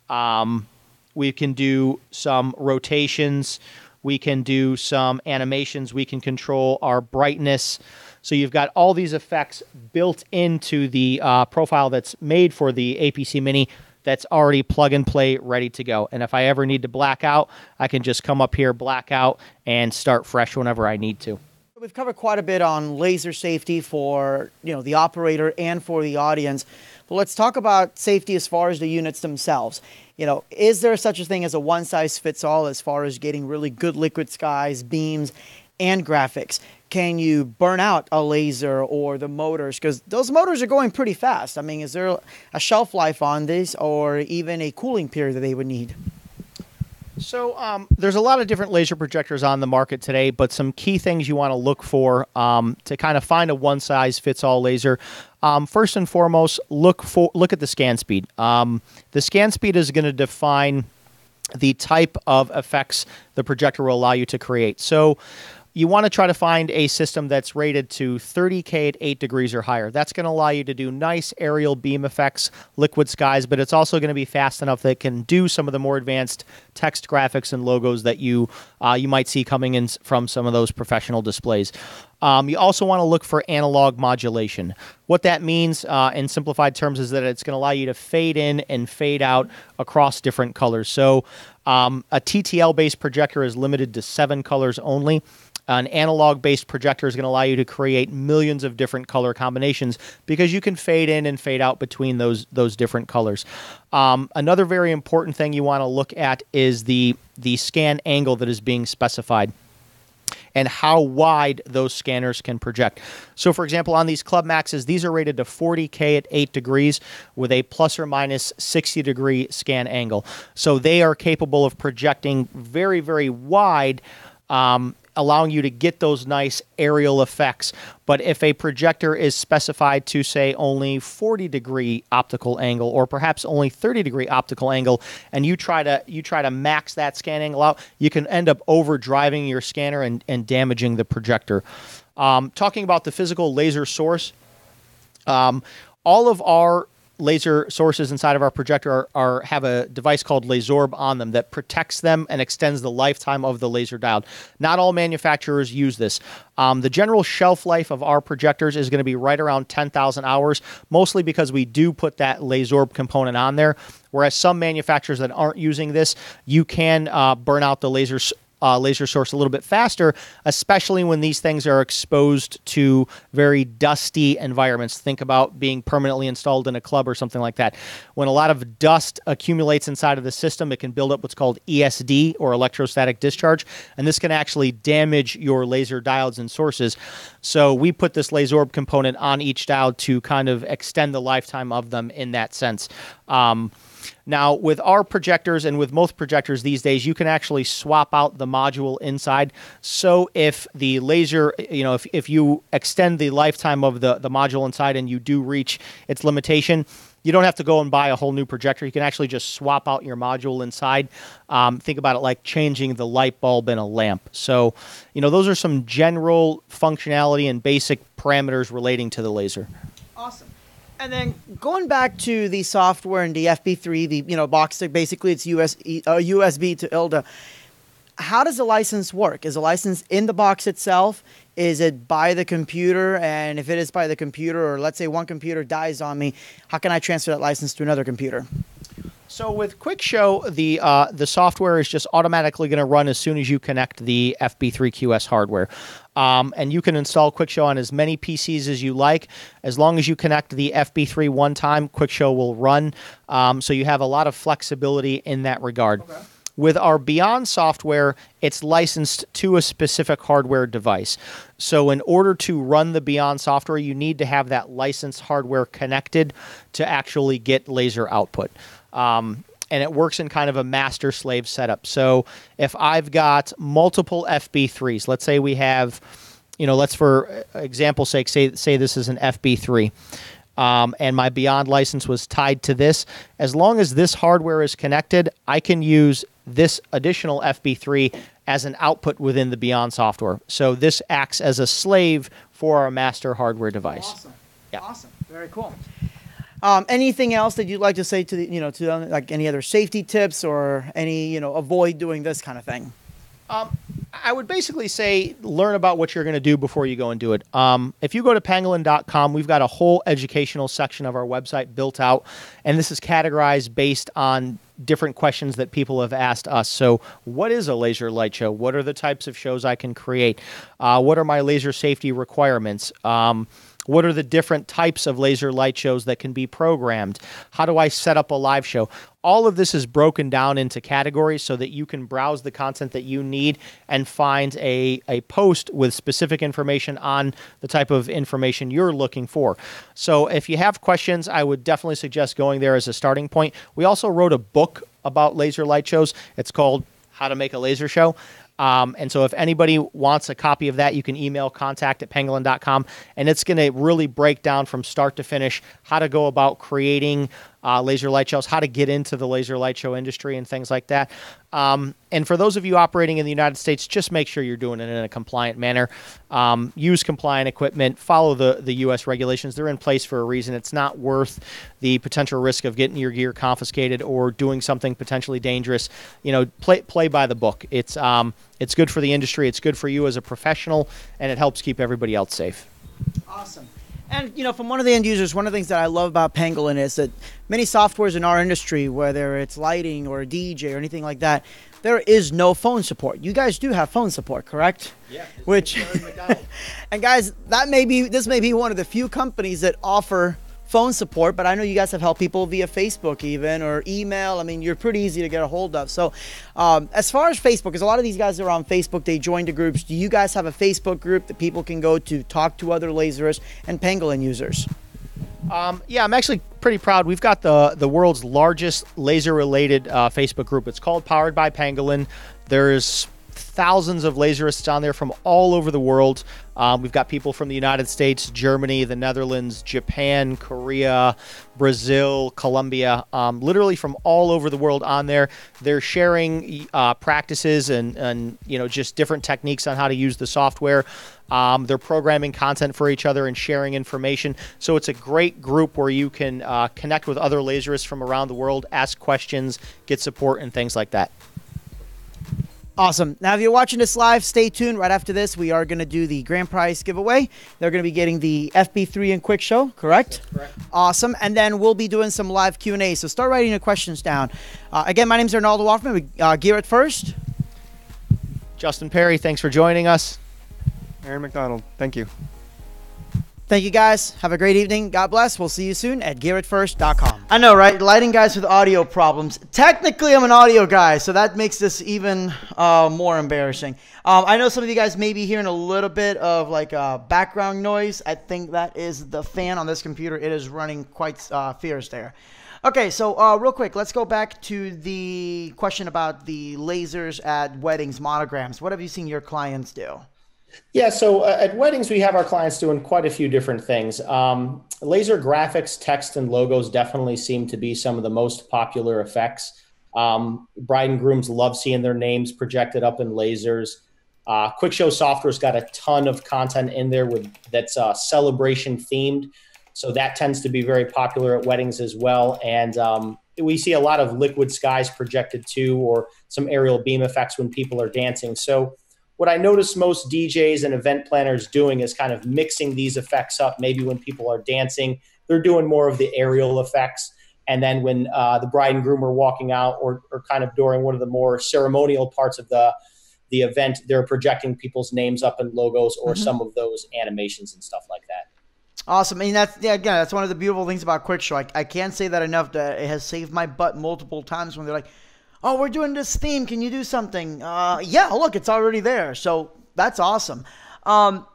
Um, we can do some rotations. We can do some animations. We can control our brightness. So you've got all these effects built into the uh, profile that's made for the APC Mini that's already plug and play ready to go. And if I ever need to black out, I can just come up here, black out, and start fresh whenever I need to. We've covered quite a bit on laser safety for you know the operator and for the audience. But let's talk about safety as far as the units themselves. You know, is there such a thing as a one size fits all as far as getting really good liquid skies, beams, and graphics? Can you burn out a laser or the motors? Because those motors are going pretty fast. I mean, is there a shelf life on this or even a cooling period that they would need? So um, there's a lot of different laser projectors on the market today, but some key things you want to look for um, to kind of find a one size fits all laser. Um, first and foremost, look for look at the scan speed. Um, the scan speed is going to define the type of effects the projector will allow you to create. So you want to try to find a system that's rated to 30K at 8 degrees or higher. That's going to allow you to do nice aerial beam effects, liquid skies, but it's also going to be fast enough that it can do some of the more advanced text graphics and logos that you uh, you might see coming in from some of those professional displays. Um, you also want to look for analog modulation. What that means uh, in simplified terms is that it's going to allow you to fade in and fade out across different colors. So um, a TTL based projector is limited to seven colors only. An analog based projector is going to allow you to create millions of different color combinations because you can fade in and fade out between those those different colors. Um, another very important thing you want to look at is the the scan angle that is being specified and how wide those scanners can project. So, for example, on these Club Maxes, these are rated to 40K at 8 degrees with a plus or minus 60 degree scan angle. So, they are capable of projecting very, very wide um, allowing you to get those nice aerial effects. But if a projector is specified to say only 40 degree optical angle or perhaps only 30 degree optical angle and you try to you try to max that scan angle out, you can end up overdriving your scanner and, and damaging the projector. Um, talking about the physical laser source, um, all of our laser sources inside of our projector are, are, have a device called Lasorb on them that protects them and extends the lifetime of the laser diode. Not all manufacturers use this. Um, the general shelf life of our projectors is going to be right around 10,000 hours, mostly because we do put that Lasorb component on there. Whereas some manufacturers that aren't using this, you can uh, burn out the laser uh, laser source a little bit faster, especially when these things are exposed to very dusty environments. Think about being permanently installed in a club or something like that. When a lot of dust accumulates inside of the system, it can build up what's called ESD or electrostatic discharge, and this can actually damage your laser diodes and sources. So we put this Lasorb component on each diode to kind of extend the lifetime of them in that sense. Um, now, with our projectors and with most projectors these days, you can actually swap out the module inside. So if the laser, you know, if, if you extend the lifetime of the, the module inside and you do reach its limitation, you don't have to go and buy a whole new projector. You can actually just swap out your module inside. Um, think about it like changing the light bulb in a lamp. So, you know, those are some general functionality and basic parameters relating to the laser. Awesome. And then going back to the software and the FB3, the you know box, basically it's US, uh, USB to ILDA. How does the license work? Is the license in the box itself? Is it by the computer? And if it is by the computer, or let's say one computer dies on me, how can I transfer that license to another computer? So with QuickShow, the uh, the software is just automatically going to run as soon as you connect the FB3QS hardware. Um, and you can install QuickShow on as many PCs as you like. As long as you connect the FB3 one time, QuickShow will run. Um, so you have a lot of flexibility in that regard. Okay. With our Beyond software, it's licensed to a specific hardware device. So, in order to run the Beyond software, you need to have that licensed hardware connected to actually get laser output. Um, and it works in kind of a master slave setup. So if I've got multiple FB3s, let's say we have, you know, let's for example sake say say this is an FB3. Um, and my Beyond license was tied to this. As long as this hardware is connected, I can use this additional FB3 as an output within the Beyond software. So this acts as a slave for our master hardware device. Awesome. Yeah. Awesome. Very cool. Um, anything else that you'd like to say to the, you know, to like any other safety tips or any, you know, avoid doing this kind of thing? Um, I would basically say learn about what you're going to do before you go and do it. Um, if you go to pangolin.com, we've got a whole educational section of our website built out, and this is categorized based on different questions that people have asked us. So, what is a laser light show? What are the types of shows I can create? Uh, what are my laser safety requirements? Um, what are the different types of laser light shows that can be programmed? How do I set up a live show? All of this is broken down into categories so that you can browse the content that you need and find a, a post with specific information on the type of information you're looking for. So if you have questions, I would definitely suggest going there as a starting point. We also wrote a book about laser light shows. It's called How to Make a Laser Show. Um, and so if anybody wants a copy of that, you can email contact at pangolin.com. And it's going to really break down from start to finish how to go about creating uh, laser light shows, how to get into the laser light show industry, and things like that. Um, and for those of you operating in the United States, just make sure you're doing it in a compliant manner. Um, use compliant equipment, follow the, the U.S. regulations. They're in place for a reason. It's not worth the potential risk of getting your gear confiscated or doing something potentially dangerous. You know, play, play by the book. It's, um, it's good for the industry, it's good for you as a professional, and it helps keep everybody else safe. Awesome. And you know, from one of the end users, one of the things that I love about Pangolin is that many softwares in our industry, whether it's lighting or DJ or anything like that, there is no phone support. You guys do have phone support, correct? Yeah. Which, and guys, that may be this may be one of the few companies that offer phone support, but I know you guys have helped people via Facebook even or email. I mean, you're pretty easy to get a hold of. So, um, as far as Facebook, because a lot of these guys are on Facebook, they join the groups. Do you guys have a Facebook group that people can go to talk to other laserists and pangolin users? Um, yeah, I'm actually pretty proud. We've got the the world's largest laser-related uh, Facebook group. It's called Powered by Pangolin. There's thousands of laserists on there from all over the world. Um, we've got people from the United States, Germany, the Netherlands, Japan, Korea, Brazil, Colombia, um, literally from all over the world on there. They're sharing uh, practices and, and you know just different techniques on how to use the software. Um, they're programming content for each other and sharing information. So it's a great group where you can uh, connect with other laserists from around the world, ask questions, get support, and things like that. Awesome. Now, if you're watching this live, stay tuned. Right after this, we are going to do the grand prize giveaway. They're going to be getting the FB3 and QuickShow, correct? correct. Awesome. And then we'll be doing some live Q&A. So start writing your questions down. Uh, again, my name is Arnaldo Hoffman. We, uh, Gear It First. Justin Perry, thanks for joining us. Aaron McDonald, thank you. Thank you guys. Have a great evening. God bless. We'll see you soon at gearitfirst.com. I know, right? Lighting guys with audio problems. Technically, I'm an audio guy, so that makes this even uh, more embarrassing. Um, I know some of you guys may be hearing a little bit of like uh, background noise. I think that is the fan on this computer. It is running quite uh, fierce there. Okay, so uh, real quick, let's go back to the question about the lasers at weddings, monograms. What have you seen your clients do? Yeah, so uh, at weddings, we have our clients doing quite a few different things. Um, laser graphics, text, and logos definitely seem to be some of the most popular effects. Um, bride and grooms love seeing their names projected up in lasers. Uh, QuickShow Software's got a ton of content in there with that's uh, celebration themed, so that tends to be very popular at weddings as well. And um, we see a lot of liquid skies projected too, or some aerial beam effects when people are dancing. So what I notice most DJs and event planners doing is kind of mixing these effects up. Maybe when people are dancing, they're doing more of the aerial effects. And then when uh, the bride and groom are walking out or, or kind of during one of the more ceremonial parts of the, the event, they're projecting people's names up and logos or mm-hmm. some of those animations and stuff like that. Awesome. I mean, that's yeah, again, that's one of the beautiful things about QuickShow. I, I can't say that enough. That it has saved my butt multiple times when they're like, oh, we're doing this theme. Can you do something? Uh, yeah, look, it's already there. So that's awesome. Um,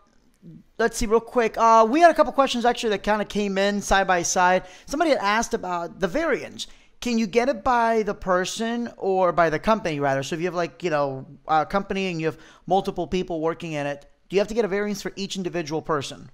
let's see real quick. Uh, we had a couple questions actually that kind of came in side by side. Somebody had asked about the variance. Can you get it by the person or by the company rather? So if you have like you know a company and you have multiple people working in it, do you have to get a variance for each individual person?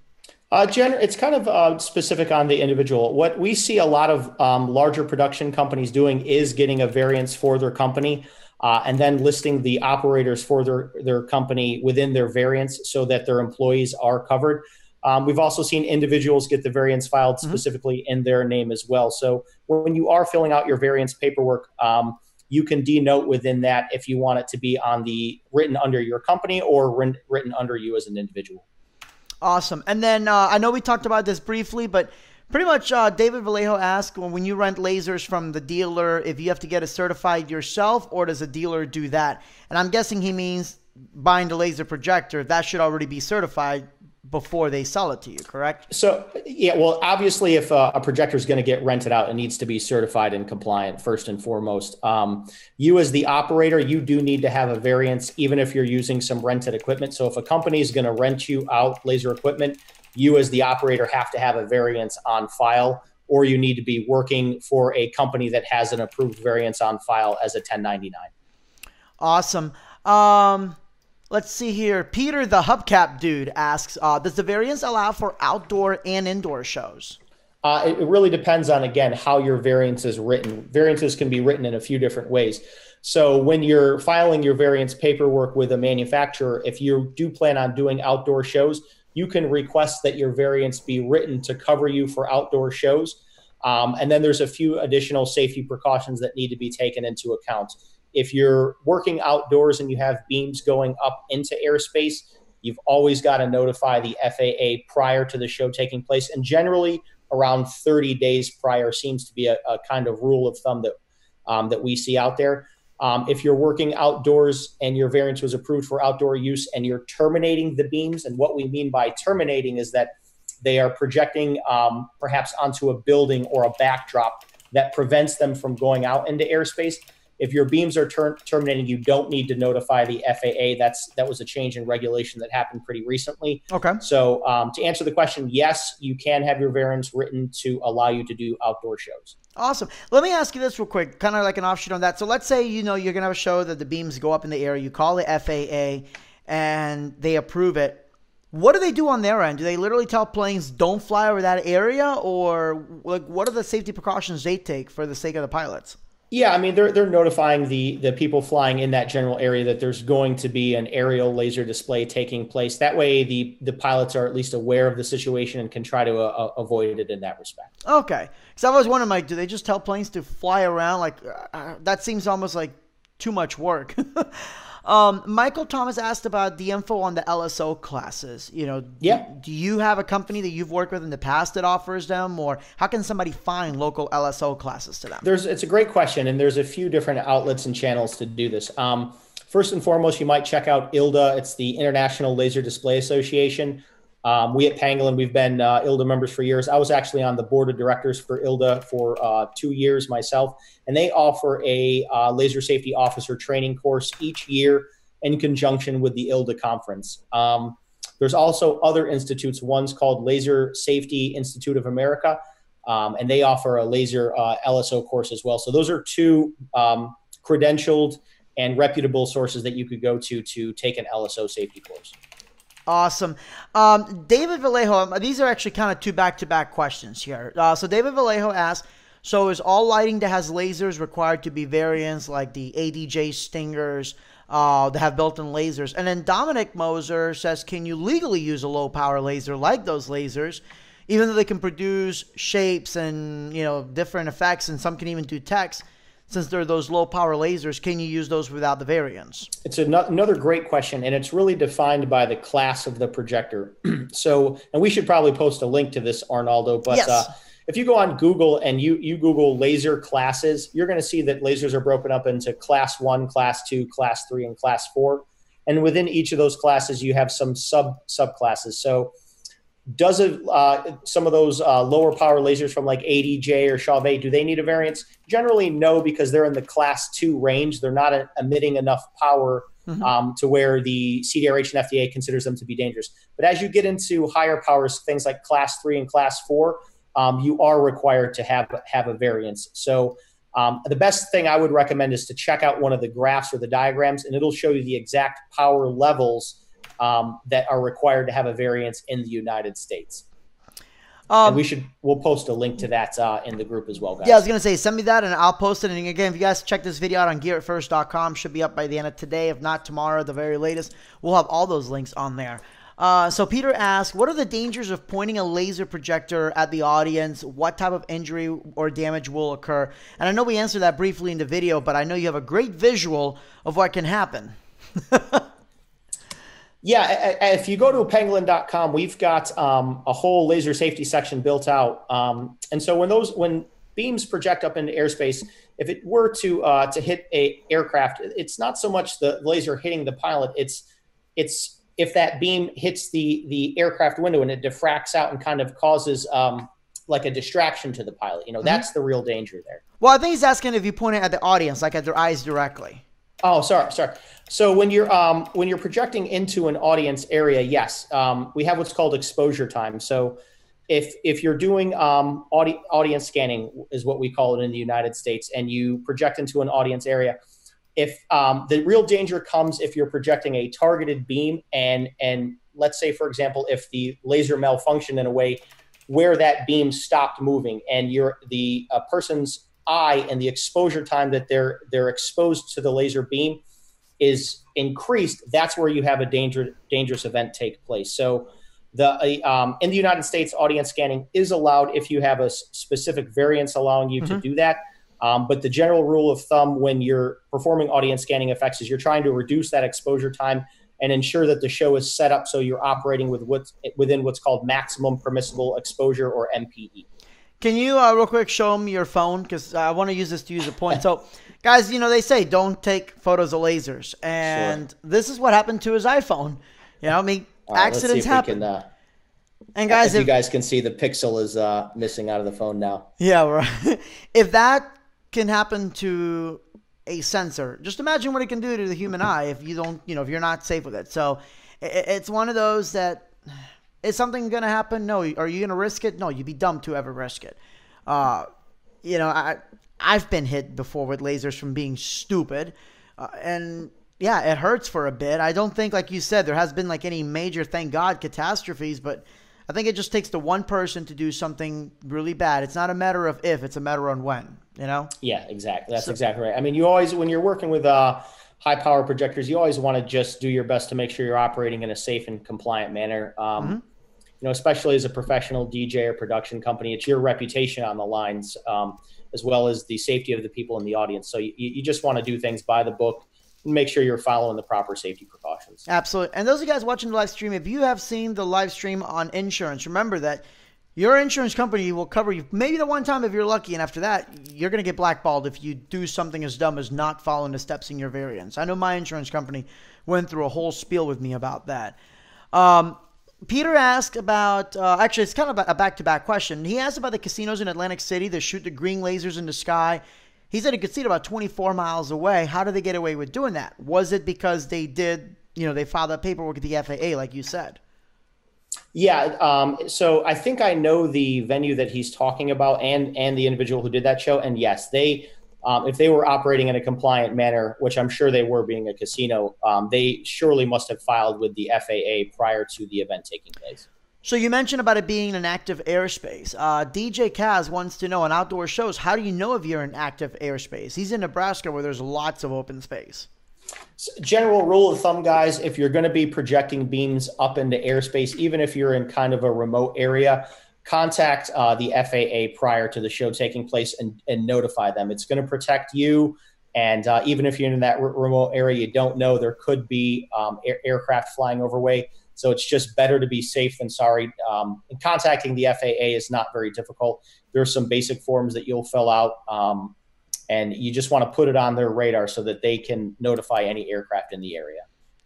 Uh, it's kind of uh, specific on the individual. What we see a lot of um, larger production companies doing is getting a variance for their company uh, and then listing the operators for their, their company within their variance so that their employees are covered. Um, we've also seen individuals get the variance filed mm-hmm. specifically in their name as well. So when you are filling out your variance paperwork, um, you can denote within that if you want it to be on the written under your company or written under you as an individual. Awesome. And then uh, I know we talked about this briefly, but pretty much uh, David Vallejo asked well, when you rent lasers from the dealer, if you have to get it certified yourself or does a dealer do that? And I'm guessing he means buying the laser projector. That should already be certified before they sell it to you, correct? So, yeah, well, obviously, if uh, a projector is going to get rented out, it needs to be certified and compliant first and foremost. Um, you, as the operator, you do need to have a variance, even if you're using some rented equipment. So, if a company is going to rent you out laser equipment, you, as the operator, have to have a variance on file, or you need to be working for a company that has an approved variance on file as a 1099. Awesome. Um, Let's see here. Peter, the hubcap dude, asks uh, Does the variance allow for outdoor and indoor shows? Uh, it, really depends on, again, how your variance is written. Variances can be written in a few different ways. So, when you're filing your variance paperwork with a manufacturer, if you do plan on doing outdoor shows, you can request that your variance be written to cover you for outdoor shows. Um, and then there's a few additional safety precautions that need to be taken into account. If you're working outdoors and you have beams going up into airspace, you've always got to notify the FAA prior to the show taking place. And generally, around 30 days prior seems to be a, a kind of rule of thumb that um, that we see out there. Um, if you're working outdoors and your variance was approved for outdoor use and you're terminating the beams, and what we mean by terminating is that they are projecting um, perhaps onto a building or a backdrop that prevents them from going out into airspace, if your beams are ter- terminating, you don't need to notify the FAA. That's that was a change in regulation that happened pretty recently. Okay. So um, to answer the question, yes, you can have your variance written to allow you to do outdoor shows. Awesome. Let me ask you this real quick, kind of like an offshoot on that. So let's say you know you're gonna have a show that the beams go up in the air. You call the FAA, and they approve it. What do they do on their end? Do they literally tell planes don't fly over that area, or like what are the safety precautions they take for the sake of the pilots? Yeah, I mean they're they're notifying the the people flying in that general area that there's going to be an aerial laser display taking place. That way, the the pilots are at least aware of the situation and can try to uh, avoid it in that respect. Okay, because I was wondering, like, do they just tell planes to fly around? Like, uh, that seems almost like too much work. Um, Michael Thomas asked about the info on the LSO classes. You know, yeah. Do, do, you have a company that you've worked with in the past that offers them, or how can somebody find local LSO classes to them? There's, it's a great question, and there's a few different outlets and channels to do this. Um, first and foremost, you might check out ILDA. It's the International Laser Display Association. Um, we at Pangolin, we've been uh, ILDA members for years. I was actually on the board of directors for ILDA for uh, two years myself, and they offer a uh, laser safety officer training course each year in conjunction with the ILDA conference. Um, there's also other institutes. One's called Laser Safety Institute of America, um, and they offer a laser uh, LSO course as well. So those are two um, credentialed and reputable sources that you could go to to take an LSO safety course. Awesome. Um, David Vallejo, um, these are actually kind of two back to back questions here. Uh, so, David Vallejo asks So, is all lighting that has lasers required to be variance like the ADJ Stingers uh, that have built in lasers? And then Dominic Moser says Can you legally use a low power laser like those lasers? Even though they can produce shapes and you know different effects, and some can even do text, since they're those low power lasers, can you use those without the variance? It's another great question, and it's really defined by the class of the projector. so, and we should probably post a link to this, Arnaldo. But yes. uh, if you go on Google and you you Google laser classes, you're going to see that lasers are broken up into class one, class two, class three, and class four. And within each of those classes, you have some sub subclasses. So does it uh, some of those uh, lower power lasers from like ADJ or Chauvet do they need a variance? Generally, no, because they're in the class two range. They're not a, emitting enough power mm-hmm. um, to where the CDRH and FDA considers them to be dangerous. But as you get into higher powers, things like class three and class four, um, you are required to have have a variance. So. Um, the best thing I would recommend is to check out one of the graphs or the diagrams, and it'll show you the exact power levels um, that are required to have a variance in the United States. Um, and we should we'll post a link to that uh, in the group as well, guys. Yeah, I was gonna say send me that and I'll post it. And again, if you guys check this video out on gearitfirst.com, should be up by the end of today, if not tomorrow, the very latest. We'll have all those links on there. Uh, so Peter asks, what are the dangers of pointing a laser projector at the audience? What type of injury or damage will occur? And I know we answered that briefly in the video, but I know you have a great visual of what can happen. yeah, if you go to pangolin.com, we've got um, a whole laser safety section built out. Um, and so when those when beams project up into airspace, if it were to uh, to hit a aircraft, it's not so much the laser hitting the pilot. It's it's if that beam hits the the aircraft window and it diffracts out and kind of causes um, like a distraction to the pilot. You know, mm-hmm. that's the real danger there. Well, I think he's asking if you point it at the audience, like at their eyes directly. Oh, sorry, sorry. So when you're um, when you're projecting into an audience area, yes, um, we have what's called exposure time. So if if you're doing um, audi- audience scanning, is what we call it in the United States, and you project into an audience area, if um, the real danger comes if you're projecting a targeted beam and and let's say for example if the laser malfunctioned in a way where that beam stopped moving and you're the uh, person's eye and the exposure time that they're they're exposed to the laser beam is increased that's where you have a danger dangerous event take place so the um, in the united states audience scanning is allowed if you have a specific variance allowing you mm-hmm. to do that um, but the general rule of thumb when you're performing audience scanning effects is you're trying to reduce that exposure time and ensure that the show is set up so you're operating with what's within what's called maximum permissible exposure or MPE. Can you uh, real quick show me your phone because I want to use this to use a point. So, guys, you know they say don't take photos of lasers, and sure. this is what happened to his iPhone. You know, I mean, right, accidents happen. Can, uh, and guys, if, if, you guys can see, the pixel is uh, missing out of the phone now. Yeah, right. if that can happen to a sensor. Just imagine what it can do to the human eye if you don't, you know, if you're not safe with it. So it's one of those that is something going to happen? No. Are you going to risk it? No. You'd be dumb to ever risk it. Uh, you know, I I've been hit before with lasers from being stupid, uh, and yeah, it hurts for a bit. I don't think, like you said, there has been like any major, thank God, catastrophes, but I think it just takes the one person to do something really bad. It's not a matter of if, it's a matter on when, you know? Yeah, exactly. That's so, exactly right. I mean, you always, when you're working with uh, high power projectors, you always want to just do your best to make sure you're operating in a safe and compliant manner. Um, mm-hmm. You know, especially as a professional DJ or production company, it's your reputation on the lines, um, as well as the safety of the people in the audience. So you, you just want to do things by the book and make sure you're following the proper safety precautions. Absolutely. And those of you guys watching the live stream, if you have seen the live stream on insurance, remember that your insurance company will cover you maybe the one time if you're lucky, and after that, you're going to get blackballed if you do something as dumb as not following the steps in your variance. I know my insurance company went through a whole spiel with me about that. Um, Peter asked about, uh, actually, it's kind of a back to back question. He asked about the casinos in Atlantic City that shoot the green lasers in the sky he said he could see it about 24 miles away. How did they get away with doing that? Was it because they did, you know, they filed that paperwork at the FAA, like you said? Yeah. Um, so I think I know the venue that he's talking about and and the individual who did that show. And yes, they um, if they were operating in a compliant manner, which I'm sure they were being a casino, um, they surely must have filed with the FAA prior to the event taking place. So you mentioned about it being an active airspace. Uh, DJ Kaz wants to know on outdoor shows, how do you know if you're in active airspace? He's in Nebraska where there's lots of open space. General rule of thumb, guys, if you're going to be projecting beams up into airspace, even if you're in kind of a remote area, contact uh, the FAA prior to the show taking place and, and notify them. It's going to protect you. And uh, even if you're in that remote area, you don't know there could be um, air- aircraft flying overway so it's just better to be safe than sorry. Um, contacting the FAA is not very difficult. There's some basic forms that you'll fill out, um, and you just want to put it on their radar so that they can notify any aircraft in the area.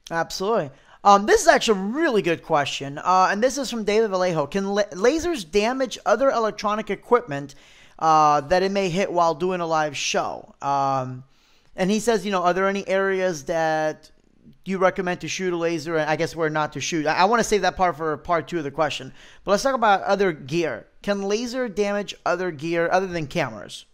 Absolutely. Um, this is actually a really good question, uh, and this is from David Vallejo. Can la- lasers damage other electronic equipment uh, that it may hit while doing a live show? Um, and he says, you know, are there any areas that you recommend to shoot a laser and I guess where not to shoot? I, I want to save that part for part two of the question. But let's talk about other gear. Can laser damage other gear other than cameras?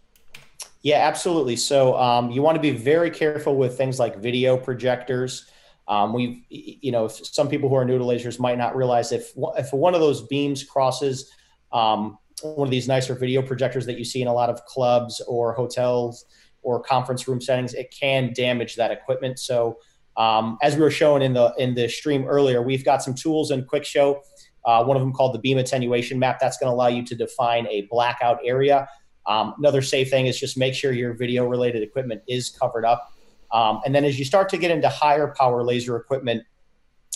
Yeah, absolutely. So um, you want to be very careful with things like video projectors. Um, we've, you know, some people who are new to lasers might not realize if if one of those beams crosses um, one of these nicer video projectors that you see in a lot of clubs or hotels or conference room settings, it can damage that equipment. So Um, as we were showing in the in the stream earlier, we've got some tools in QuickShow. Uh, one of them called the beam attenuation map. That's going to allow you to define a blackout area. Um, another safe thing is just make sure your video related equipment is covered up. Um, and then as you start to get into higher power laser equipment,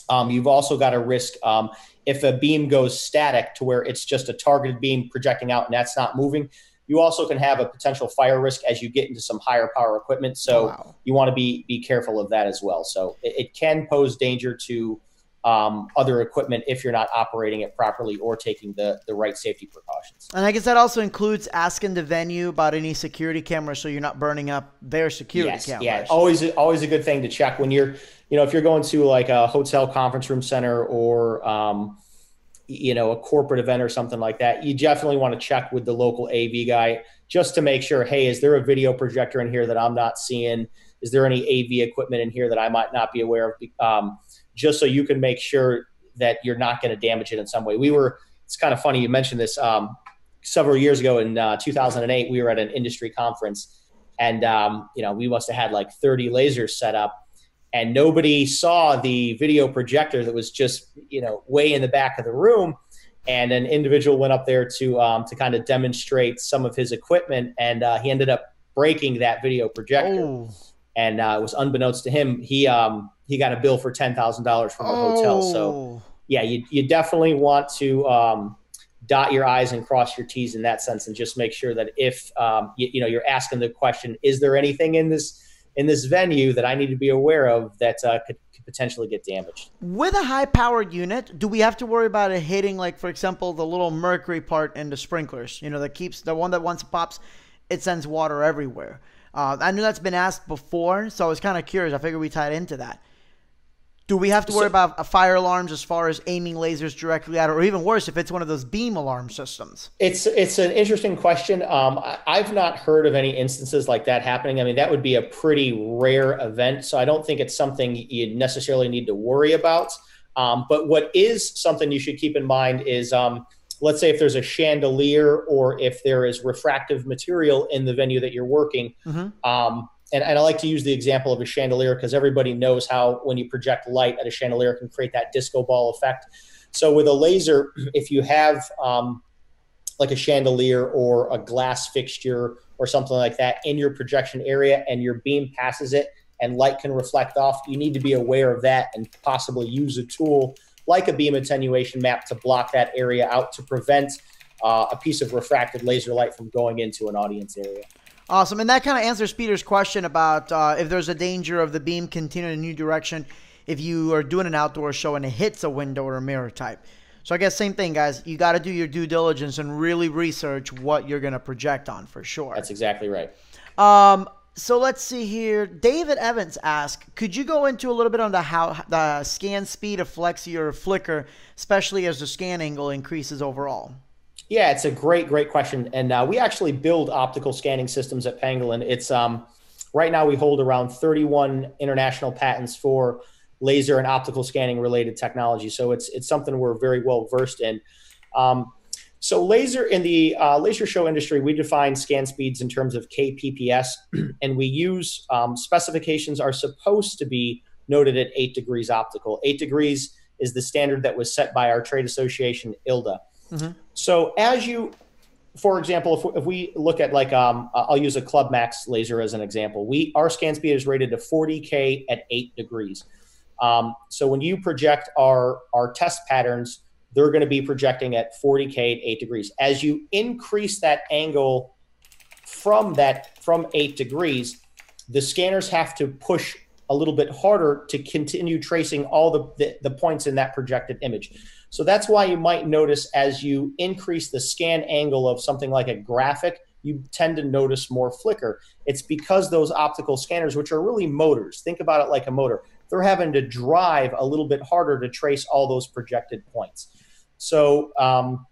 um, you've also got a risk um, if a beam goes static to where it's just a targeted beam projecting out and that's not moving. You also can have a potential fire risk as you get into some higher power equipment. So wow. you want to be be careful of that as well. So it, it can pose danger to um, other equipment if you're not operating it properly or taking the, the right safety precautions. And I guess that also includes asking the venue about any security cameras so you're not burning up their security yes, cameras. Yeah, always always a good thing to check when you're, you know, if you're going to like a hotel conference room center or, um, you know, a corporate event or something like that, you definitely want to check with the local AV guy just to make sure, hey, is there a video projector in here that I'm not seeing? Is there any AV equipment in here that I might not be aware of? Um, just so you can make sure that you're not going to damage it in some way. We were, it's kind of funny you mentioned this. Um, several years ago in uh, 2008, we were at an industry conference and, um, you know, we must have had like 30 lasers set up and nobody saw the video projector that was just, you know, way in the back of the room. And an individual went up there to, um, to kind of demonstrate some of his equipment and uh, he ended up breaking that video projector. Oh. And uh, it was unbeknownst to him. He, um, he got a bill for ten thousand dollars from the oh. hotel. So oh. yeah, you you definitely want to um, dot your i's and cross your t's in that sense, and just make sure that if um, you, you know you're asking the question, is there anything in this in this venue that I need to be aware of that uh, could, could, potentially get damaged. With a high powered unit, do we have to worry about it hitting, like, for example, the little mercury part in the sprinklers? You know, that keeps the one that once pops, it sends water everywhere. Uh, I know that's been asked before, so I was kind of curious. I figured we tied into that. Do we have to worry so, about fire alarms as far as aiming lasers directly at, it, or even worse, if it's one of those beam alarm systems? It's it's an interesting question. Um, I've not heard of any instances like that happening. I mean, that would be a pretty rare event, so I don't think it's something you necessarily need to worry about. Um, but what is something you should keep in mind is, um, let's say, if there's a chandelier or if there is refractive material in the venue that you're working. Mm-hmm um, and, and I like to use the example of a chandelier because everybody knows how when you project light at a chandelier can create that disco ball effect. So with a laser, if you have um, like a chandelier or a glass fixture or something like that in your projection area and your beam passes it and light can reflect off, you need to be aware of that and possibly use a tool like a beam attenuation map to block that area out to prevent uh, a piece of refracted laser light from going into an audience area. Awesome. And that kind of answers Peter's question about uh, if there's a danger of the beam continuing in a new direction if you are doing an outdoor show and it hits a window or a mirror type. So I guess same thing, guys. You got to do your due diligence and really research what you're going to project on for sure. That's exactly right. Um, so let's see here. David Evans asked, could you go into a little bit on the how the scan speed of Flexi or Flicker, especially as the scan angle increases overall? Yeah, it's a great, great question. And uh, we actually build optical scanning systems at Pangolin. It's um, right now we hold around 31 international patents for laser and optical scanning related technology. So it's it's something we're very well versed in. Um, so laser in the uh, laser show industry, we define scan speeds in terms of kpps, and we use um, specifications are supposed to be noted at eight degrees optical. Eight degrees is the standard that was set by our trade association ILDA. Mm-hmm. So as you, for example, if, if we look at like, um, I'll use a Club Max laser as an example. We our scan speed is rated to 40k at eight degrees. Um, so when you project our our test patterns, they're going to be projecting at 40k at eight degrees. As you increase that angle from that from eight degrees, the scanners have to push a little bit harder to continue tracing all the, the, the points in that projected image. So that's why you might notice as you increase the scan angle of something like a graphic, you tend to notice more flicker. It's because those optical scanners, which are really motors, think about it like a motor, they're having to drive a little bit harder to trace all those projected points. So, um,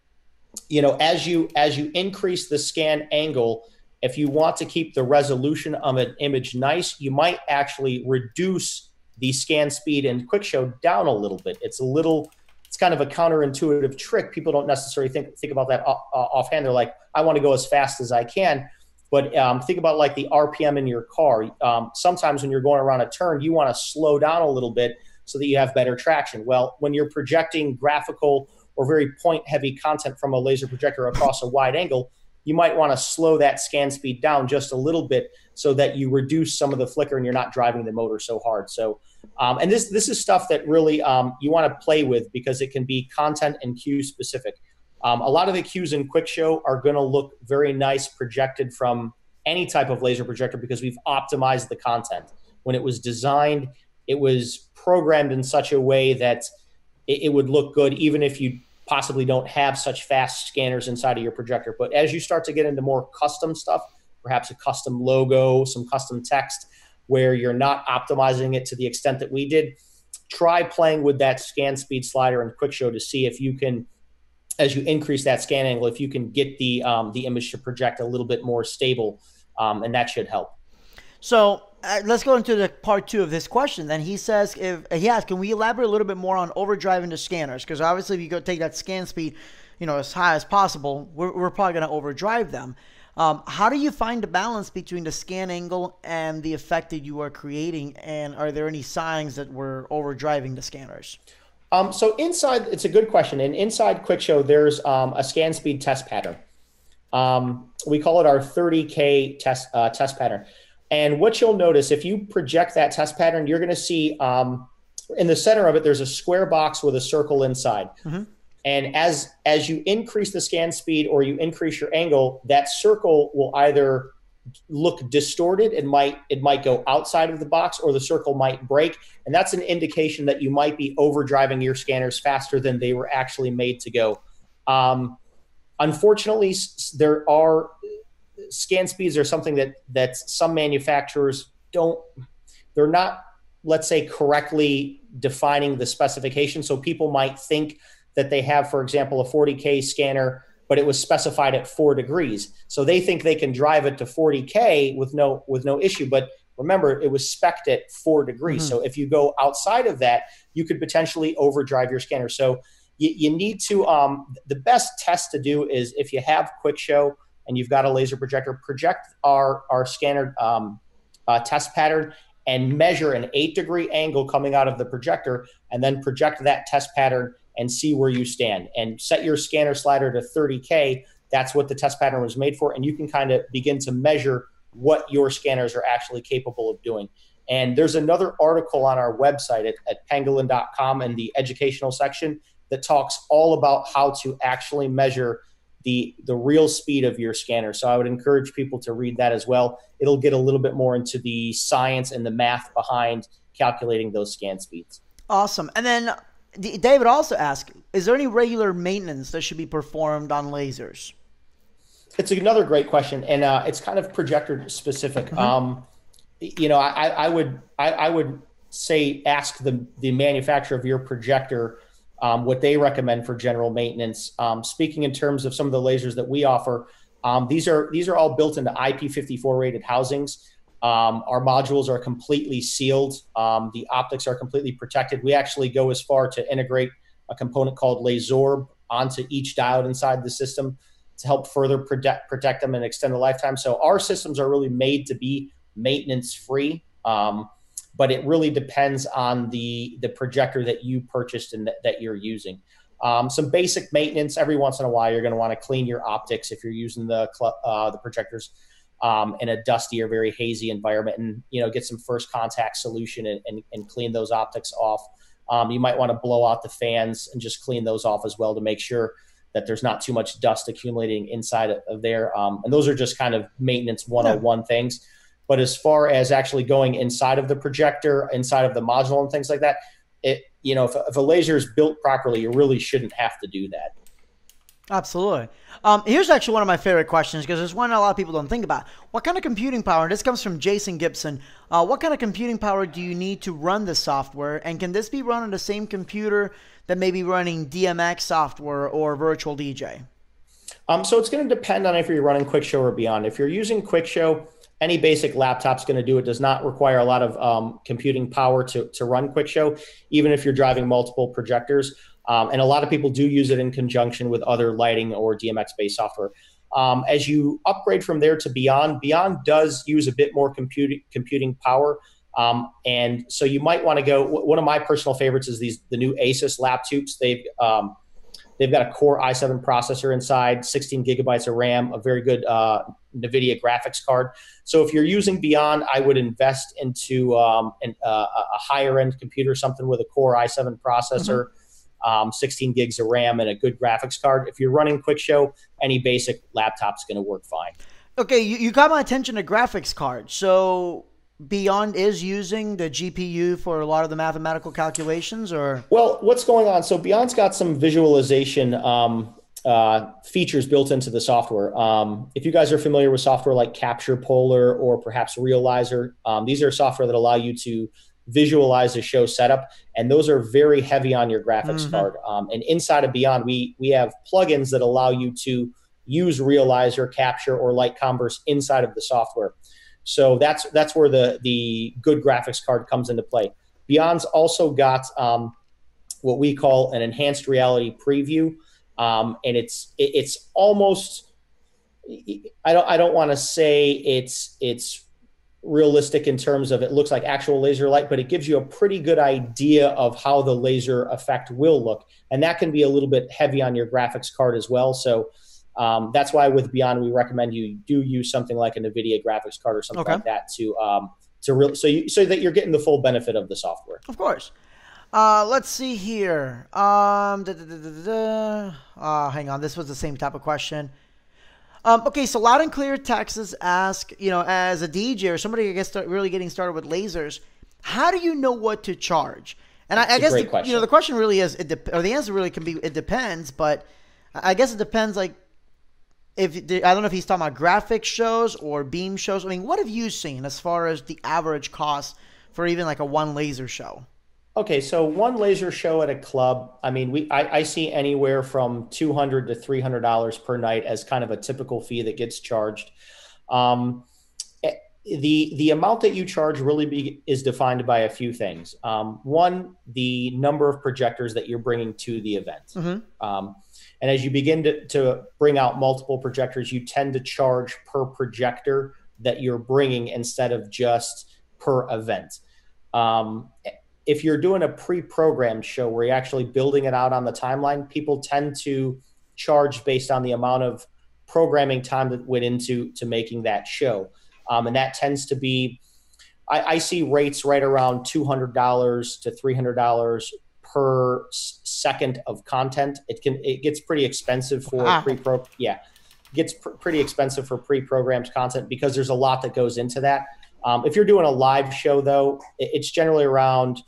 you know, as you as you increase the scan angle, if you want to keep the resolution of an image nice, you might actually reduce the scan speed in QuickShow down a little bit. It's a little it's kind of a counterintuitive trick. People don't necessarily think think about that offhand. They're like, I want to go as fast as I can. But um, think about like the RPM in your car. Um, sometimes when you're going around a turn, you want to slow down a little bit so that you have better traction. Well, when you're projecting graphical or very point heavy content from a laser projector across a wide angle, you might want to slow that scan speed down just a little bit so that you reduce some of the flicker and you're not driving the motor so hard. So, um, and this this is stuff that really um, you want to play with because it can be content and cue specific. Um, a lot of the cues in QuickShow are going to look very nice projected from any type of laser projector because we've optimized the content. When it was designed, it was programmed in such a way that it, it would look good even if you possibly don't have such fast scanners inside of your projector. But as you start to get into more custom stuff, perhaps a custom logo, some custom text, where you're not optimizing it to the extent that we did, try playing with that scan speed slider in QuickShow to see if you can – as you increase that scan angle, if you can get the um, the image to project a little bit more stable, um, and that should help. So uh, let's go into the part two of this question. Then he says, if he asks, can we elaborate a little bit more on overdriving the scanners? Because obviously, if you go take that scan speed, you know, as high as possible, we're, we're probably going to overdrive them. Um, how do you find the balance between the scan angle and the effect that you are creating? And are there any signs that we're overdriving the scanners? Um, so inside, it's a good question. And inside QuickShow, there's um, a scan speed test pattern. Um, we call it our 30K test uh, test pattern. And what you'll notice, if you project that test pattern, you're going to see um, in the center of it, there's a square box with a circle inside. Mm-hmm. And as as you increase the scan speed or you increase your angle, that circle will either look distorted it might it might go outside of the box or the circle might break and that's an indication that you might be overdriving your scanners faster than they were actually made to go um, unfortunately there are scan speeds are something that that some manufacturers don't they're not let's say correctly defining the specification so people might think that they have for example a 40k scanner but it was specified at four degrees. So they think they can drive it to 40k with no with no issue. But remember, it was specced at four degrees. Mm-hmm. So if you go outside of that, you could potentially overdrive your scanner. So you, you need to um, the best test to do is if you have QuickShow and you've got a laser projector, project our our scanner um, uh, test pattern and measure an eight degree angle coming out of the projector, and then project that test pattern and see where you stand and set your scanner slider to 30K. That's what the test pattern was made for. And you can kind of begin to measure what your scanners are actually capable of doing. And there's another article on our website at, at pangolin.com in the educational section that talks all about how to actually measure the the real speed of your scanner. So I would encourage people to read that as well. It'll get a little bit more into the science and the math behind calculating those scan speeds. Awesome. And then David also asked, is there any regular maintenance that should be performed on lasers? It's another great question, and uh, it's kind of projector specific. Mm-hmm. Um, you know, I, I would I, I, would say ask the the manufacturer of your projector um, what they recommend for general maintenance. Um, speaking in terms of some of the lasers that we offer, um, these are these are all built into IP54 rated housings. Um, our modules are completely sealed. Um, the optics are completely protected. We actually go as far to integrate a component called Lasorb onto each diode inside the system to help further protect, protect them and extend the lifetime. So our systems are really made to be maintenance free. Um, but it really depends on the the projector that you purchased and that, that you're using. Um, some basic maintenance every once in a while. You're going to want to clean your optics if you're using the uh, the projectors um, in a dusty or very hazy environment and you know get some first contact solution and, and, and clean those optics off um, you might want to blow out the fans and just clean those off as well to make sure that there's not too much dust accumulating inside of there um, and those are just kind of maintenance 101 yeah. things but as far as actually going inside of the projector inside of the module and things like that it you know if, if a laser is built properly you really shouldn't have to do that Absolutely. Um, here's actually one of my favorite questions because there's one a lot of people don't think about. What kind of computing power? This comes from Jason Gibson. Uh, what kind of computing power do you need to run this software? And can this be run on the same computer that may be running DMX software or Virtual DJ? Um, so it's going to depend on if you're running QuickShow or beyond. If you're using QuickShow, any basic laptop's going to do it. Does not require a lot of um, computing power to to run QuickShow, even if you're driving multiple projectors. Um, and a lot of people do use it in conjunction with other lighting or DMX based software. Um, as you upgrade from there to Beyond, Beyond does use a bit more computing computing power. Um, and so you might want to go. One of my personal favorites is these the new Asus laptops. They've um, they've got a Core i7 processor inside, 16 gigabytes of RAM, a very good uh, NVIDIA graphics card. So if you're using Beyond, I would invest into um, an, uh, a higher end computer, something with a Core i7 processor. Mm-hmm. Um, 16 gigs of RAM and a good graphics card. If you're running QuickShow, any basic laptop's going to work fine. Okay, you, you got my attention to graphics card. So Beyond is using the GPU for a lot of the mathematical calculations, or well, what's going on? So Beyond's got some visualization um, uh, features built into the software. Um, if you guys are familiar with software like Capture Polar or perhaps Realizer, um, these are software that allow you to visualize a show setup, and those are very heavy on your graphics mm-hmm. card. Um, and inside of Beyond, we we have plugins that allow you to use Realizer, Capture, or Light Converse inside of the software. So that's that's where the the good graphics card comes into play. Beyond's also got um, what we call an enhanced reality preview, um, and it's it, it's almost I don't I don't want to say it's it's realistic in terms of it looks like actual laser light, but it gives you a pretty good idea of how the laser effect will look, and that can be a little bit heavy on your graphics card as well. So um, that's why with Beyond, we recommend you do use something like a NVIDIA graphics card or something okay. like that to um, to real so you so that you're getting the full benefit of the software. Of course. Uh, let's see here. Um, da, da, da, uh, hang on, this was the same type of question. Um, okay, so loud and clear Texas ask, you know, as a DJ or somebody I guess start really getting started with lasers, how do you know what to charge? And I, I guess the, you know the question really is, it de- or the answer really can be, it depends. But I guess it depends, like if I don't know if he's talking about graphic shows or beam shows. I mean, what have you seen as far as the average cost for even like a one laser show? Okay, so one laser show at a club. I mean, we I, I see anywhere from two hundred to three hundred dollars per night as kind of a typical fee that gets charged. Um, eh, the the amount that you charge really be, is defined by a few things. Um, one, the number of projectors that you're bringing to the event. Mm-hmm. Um, and as you begin to, to bring out multiple projectors, you tend to charge per projector that you're bringing instead of just per event. Um, if you're doing a pre-programmed show where you're actually building it out on the timeline, people tend to charge based on the amount of programming time that went into to making that show, um, and that tends to be. I, I see rates right around two hundred dollars to three hundred dollars per second of content. It can it gets pretty expensive for ah. pre-pro. Yeah, it gets pr- pretty expensive for pre-programmed content because there's a lot that goes into that. Um, if you're doing a live show, though, it's generally around.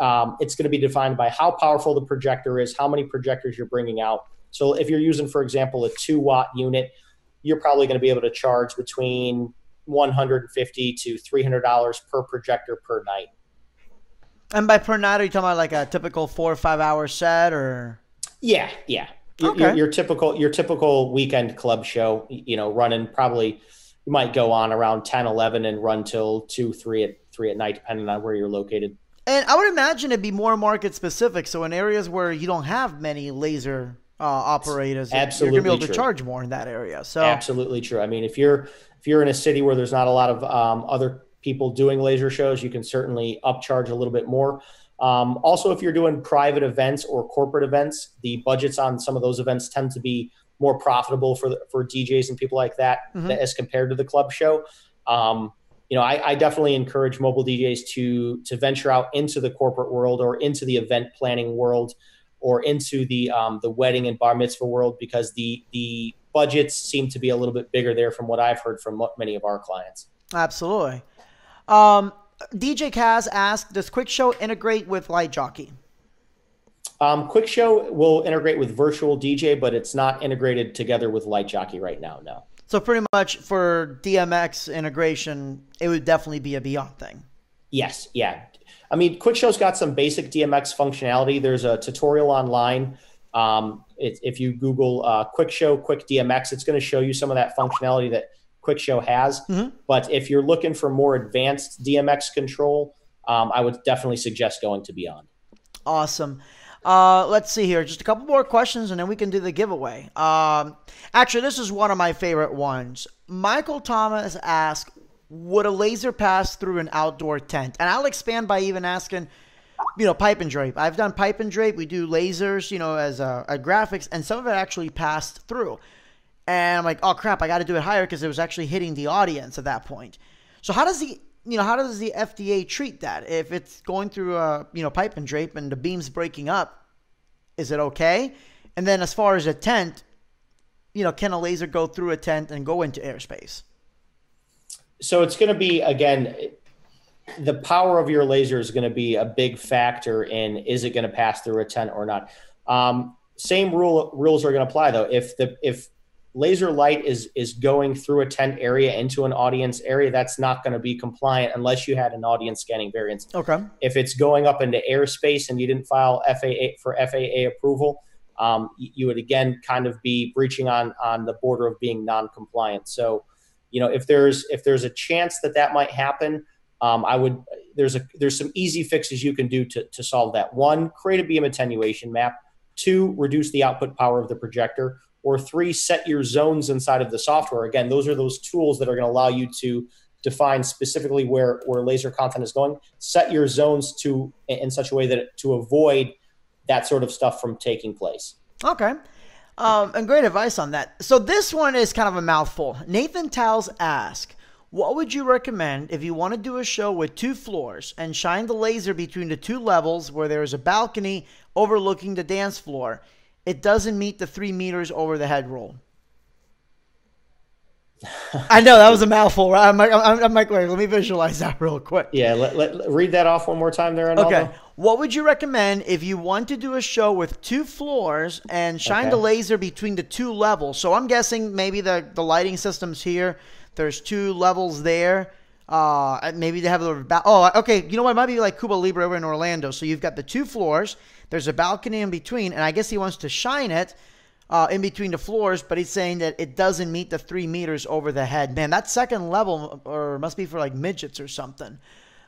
Um, it's going to be defined by how powerful the projector is, how many projectors you're bringing out. So if you're using, for example, a two watt unit, you're probably going to be able to charge between 150 to 300 dollars per projector per night. And by per night, are you talking about like a typical four or five hour set, or? Yeah, yeah. Your, okay. your, your typical your typical weekend club show, you know, running probably you might go on around 10, 11 and run till two, three at three at night, depending on where you're located. And I would imagine it'd be more market specific. So in areas where you don't have many laser uh, operators, absolutely you're gonna be able true. to charge more in that area. So absolutely true. I mean, if you're if you're in a city where there's not a lot of um, other people doing laser shows, you can certainly upcharge a little bit more. Um, also, if you're doing private events or corporate events, the budgets on some of those events tend to be more profitable for for DJs and people like that mm-hmm. as compared to the club show. Um, you know, I, I, definitely encourage mobile DJs to to venture out into the corporate world or into the event planning world or into the um, the wedding and bar mitzvah world because the the budgets seem to be a little bit bigger there from what I've heard from many of our clients. Absolutely. Um, DJ Kaz asked, does QuickShow integrate with Light Jockey? Um, QuickShow will integrate with Virtual DJ, but it's not integrated together with Light Jockey right now. No. So pretty much for DMX integration, it would definitely be a Beyond thing. Yes. Yeah. I mean, QuickShow's got some basic DMX functionality. There's a tutorial online. Um, it, if you Google uh, QuickShow Quick DMX, it's going to show you some of that functionality that QuickShow has. Mm-hmm. But if you're looking for more advanced DMX control, um, I would definitely suggest going to Beyond. Awesome. Uh, let's see here. Just a couple more questions, and then we can do the giveaway. Um, actually, this is one of my favorite ones. Michael Thomas asked, "Would a laser pass through an outdoor tent?" And I'll expand by even asking, you know, pipe and drape. I've done pipe and drape. We do lasers, you know, as a, a graphics, and some of it actually passed through. And I'm like, oh crap, I got to do it higher because it was actually hitting the audience at that point. So how does the you know how does the FDA treat that if it's going through a you know pipe and drape and the beam's breaking up? Is it okay? And then as far as a tent, you know, can a laser go through a tent and go into airspace? So it's going to be again the power of your laser is going to be a big factor in is it going to pass through a tent or not. Um, same rule rules are going to apply though. If the if laser light is is going through a tent area into an audience area, that's not going to be compliant unless you had an audience scanning variance. Okay. If it's going up into airspace and you didn't file FAA for FAA approval, um, you would again kind of be breaching on on the border of being non-compliant. So, you know, if there's if there's a chance that that might happen, um, I would there's a there's some easy fixes you can do to to solve that. One, create a beam attenuation map. Two, reduce the output power of the projector. Or three, set your zones inside of the software. Again, those are those tools that are going to allow you to define specifically where where laser content is going. Set your zones to in such a way that to avoid that sort of stuff from taking place. Okay. Um, and great advice on that. So this one is kind of a mouthful. Nathan Towles asked, what would you recommend if you want to do a show with two floors and shine the laser between the two levels where there is a balcony overlooking the dance floor? It doesn't meet the three meters over the head rule. I know that was a mouthful, right? I'm, I'm, I'm like, wait, let me visualize that real quick. Yeah, let, let, read that off one more time there. Arnaldo. Okay. What would you recommend if you want to do a show with two floors and shine Okay. the laser between the two levels? So I'm guessing maybe the, the lighting system's here. There's two levels there. Uh, maybe they have a little ba- oh, okay. You know what? It might be like Cuba Libre over in Orlando. So you've got the two floors. There's a balcony in between, and I guess he wants to shine it uh, in between the floors, but he's saying that it doesn't meet the three meters over the head. Man, that second level or must be for like midgets or something.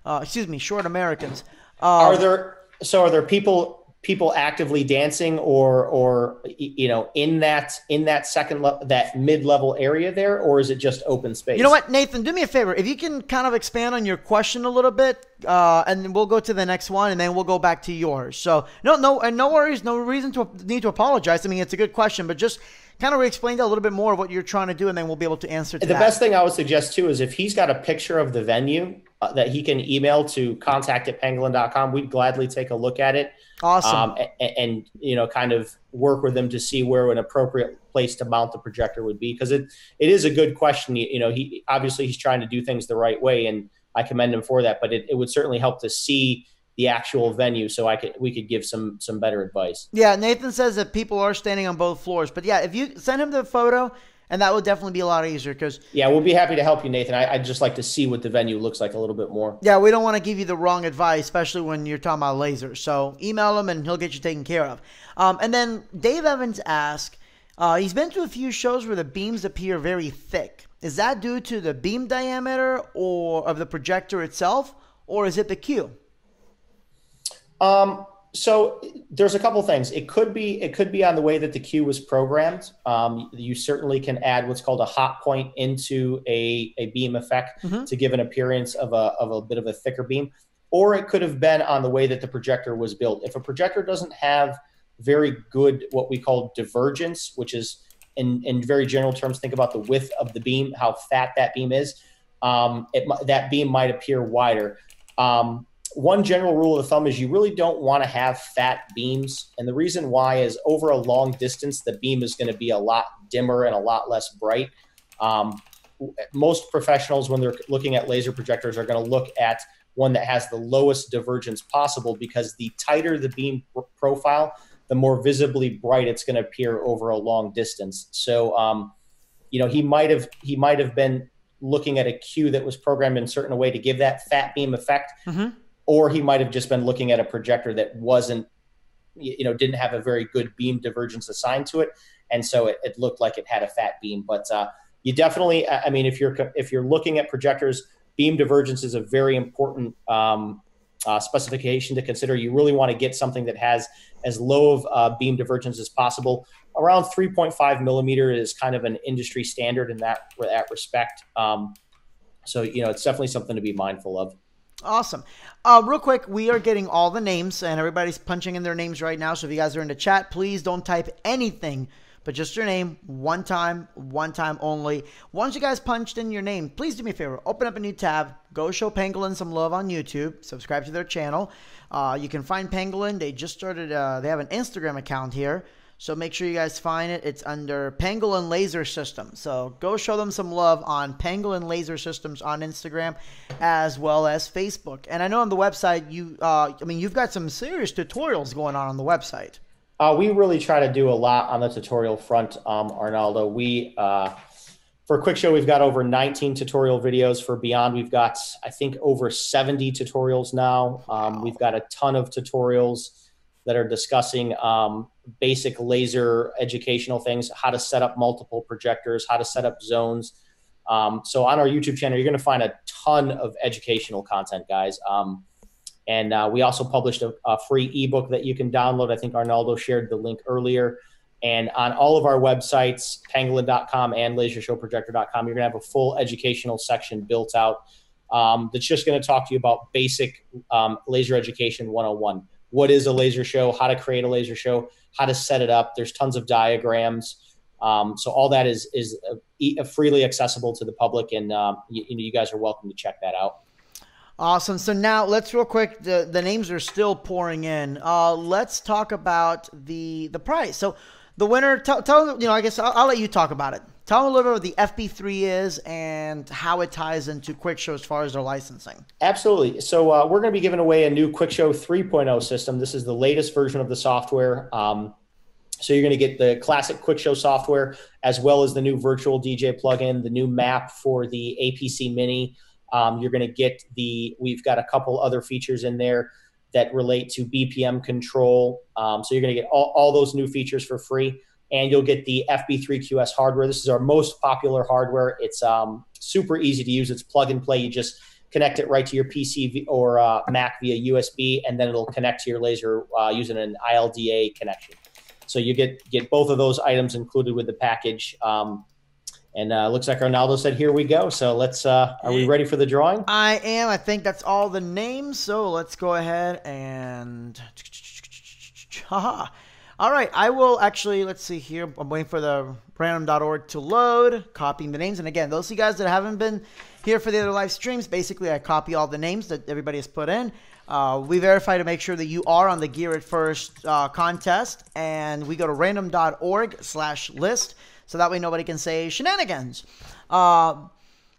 Uh, excuse me, short Americans. Uh, Are there so are there people people actively dancing or or you know in that in that second le- that mid level area there, or is it just open space? You know what, Nathan? Do me a favor. If you can kind of expand on your question a little bit, uh, and we'll go to the next one, and then we'll go back to yours. So, no, no, and no worries, no reason to need to apologize. I mean, it's a good question, but just kind of explain a little bit more of what you're trying to do, and then we'll be able to answer to The that. best thing I would suggest too is if he's got a picture of the venue uh, that he can email to contact at pangolin.com, we'd gladly take a look at it. Awesome. Um, and, and, you know, kind of work with them to see where an appropriate place to mount the projector would be. Cause it, it is a good question. You, you know, he, obviously he's trying to do things the right way and I commend him for that, but it, it would certainly help to see the actual venue. So I could, we could give some, some better advice. Yeah, Nathan says that people are standing on both floors. But yeah, if you send him the photo, and that would definitely be a lot easier because Yeah. We'll be happy to help you, Nathan. I, I'd just like to see what the venue looks like a little bit more. yeah, we don't want to give you the wrong advice, especially when you're talking about lasers. So email him and he'll get you taken care of. Um, and then Dave Evans asked, uh, he's been to a few shows where the beams appear very thick. Is that due to the beam diameter or of the projector itself, or is it the Q? Um, so there's a couple things. It could be it could be on the way that the cue was programmed. Um, you certainly can add what's called a hot point into a, a beam effect Mhm. to give an appearance of a of a bit of a thicker beam, or it could have been on the way that the projector was built. If a projector doesn't have very good what we call divergence, which is in in very general terms, think about the width of the beam, how fat that beam is. Um, it, that beam might appear wider. Um, one general rule of thumb is you really don't want to have fat beams. And the reason why is over a long distance, the beam is going to be a lot dimmer and a lot less bright. Um, most professionals, when they're looking at laser projectors, are going to look at one that has the lowest divergence possible because the tighter the beam pr- profile, the more visibly bright it's going to appear over a long distance. So, um, you know, he might have he might have been looking at a cue that was programmed in a certain way to give that fat beam effect Mhm. Or he might have just been looking at a projector that wasn't you know didn't have a very good beam divergence assigned to it and so it, it looked like it had a fat beam but uh, you definitely i mean if you're if you're looking at projectors beam divergence is a very important um, uh, specification to consider. You really want to get something that has as low of uh, beam divergence as possible. Around 3.5 millimeter is kind of an industry standard in that that respect. Um, so you know, it's definitely something to be mindful of. Awesome. Uh, real quick, we are getting all the names, and everybody's punching in their names right now. So if you guys are in the chat, please don't type anything but just your name one time, one time only. Once you guys punched in your name, please do me a favor. Open up a new tab. Go show Pangolin some love on YouTube. Subscribe to their channel. Uh, you can find Pangolin. They just started, uh, they have an Instagram account here. So make sure you guys find it. It's under Pangolin Laser Systems. So go show them some love on Pangolin Laser Systems on Instagram as well as Facebook. And I know on the website you, uh, I mean, you've got some serious tutorials going on on the website. Uh, we really try to do a lot on the tutorial front, um, Arnaldo. We uh, for Quick Show, we've got over 19 tutorial videos. For Beyond, we've got I think over 70 tutorials now. Um, we've got a ton of tutorials that are discussing um, basic laser educational things, how to set up multiple projectors, how to set up zones. Um, so on our YouTube channel, you're going to find a ton of educational content, guys. Um, and uh, we also published a, a, free ebook that you can download. I think Arnaldo shared the link earlier. And on all of our websites, pangolin.com and lasershowprojector.com, you're going to have a full educational section built out um, that's just going to talk to you about basic um, laser education 101. What is a laser show? How to create a laser show? How to set it up? There's tons of diagrams. Um, so all that is is uh, freely accessible to the public, and um, you, you, know you guys are welcome to check that out. Awesome. So now let's real quick. The, the names are still pouring in. Uh, let's talk about the the price. So the winner. Tell, tell you know. I guess I'll, I'll, let you talk about it. Tell them a little bit what the FB3 is and how it ties into QuickShow as far as their licensing. Absolutely. So uh, we're going to be giving away a new QuickShow 3.0 system. This is the latest version of the software. Um, so you're going to get the classic QuickShow software as well as the new virtual DJ plugin, the new map for the APC Mini. Um, you're going to get the, we've got a couple other features in there that relate to BPM control. Um, so you're going to get all, all those new features for free. And you'll get the FB3QS hardware. This is our most popular hardware. It's um, super easy to use. It's plug and play. You just connect it right to your PC or uh, Mac via USB, and then it'll connect to your laser uh, using an ILDA connection. So you get get both of those items included with the package. Um, and uh, looks like Arnaldo said, "Here we go." So let's. Uh, are we ready for the drawing? I am. I think that's all the names. So let's go ahead and. Haha. All right. I will actually. Let's see here. I'm waiting for the random.org to load, copying the names. And again, those of you guys that haven't been here for the other live streams, basically I copy all the names that everybody has put in. Uh, we verify to make sure that you are on the Gear It First uh, contest, and we go to random.org slash list so that way nobody can say shenanigans. Uh,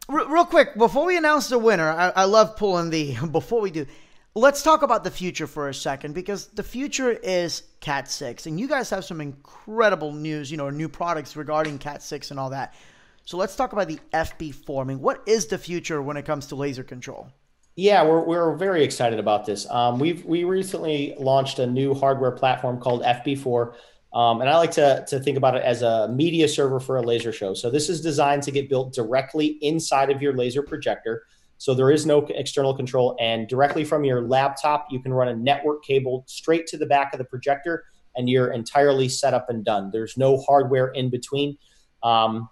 real quick, before we announce the winner, I, I love pulling the. Before we do, let's talk about the future for a second because the future is Cat 6. And you guys have some incredible news, you know, new products regarding Cat 6 and all that. So let's talk about the FB4. I mean, what is the future when it comes to laser control? Yeah, we're, we're very excited about this. Um, we've we recently launched a new hardware platform called FB4, Um, and I like to, to think about it as a media server for a laser show. So this is designed to get built directly inside of your laser projector. So there is no external control, and directly from your laptop, you can run a network cable straight to the back of the projector, and you're entirely set up and done. There's no hardware in between. Um,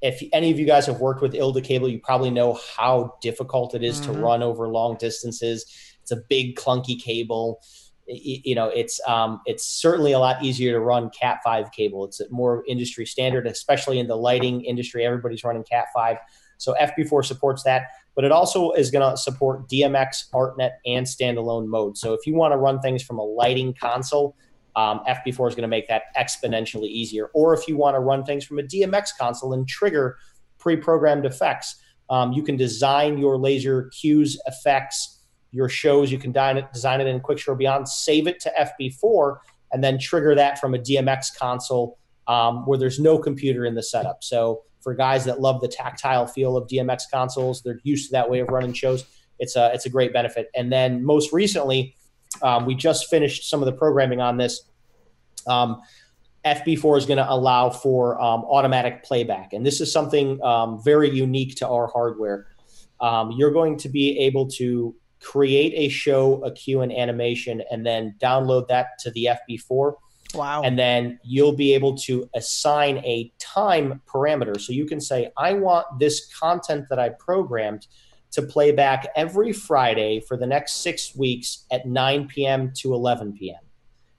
if any of you guys have worked with ILDA cable, you probably know how difficult it is mm-hmm. to run over long distances. It's a big, clunky cable you know it's um, it's certainly a lot easier to run cat 5 cable it's a more industry standard especially in the lighting industry everybody's running cat 5 so fb4 supports that but it also is going to support dmx artnet and standalone mode so if you want to run things from a lighting console um, fb4 is going to make that exponentially easier or if you want to run things from a dmx console and trigger pre-programmed effects um, you can design your laser cues effects your shows. You can design it, design it in QuickShow Beyond, save it to FB4, and then trigger that from a DMX console um, where there's no computer in the setup. So for guys that love the tactile feel of DMX consoles, they're used to that way of running shows. It's a it's a great benefit. And then most recently, um, we just finished some of the programming on this. Um, FB4 is going to allow for um, automatic playback, and this is something um, very unique to our hardware. Um, you're going to be able to create a show, a cue, and animation, and then download that to the FB4. Wow. And then you'll be able to assign a time parameter. So you can say, I want this content that I programmed to play back every Friday for the next six weeks at 9 p.m. to 11 p.m.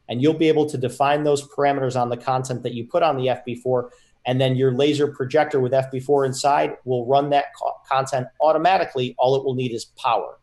And you'll be able to define those parameters on the content that you put on the FB4. And then your laser projector with FB4 inside will run that co- content automatically. All it will need is power.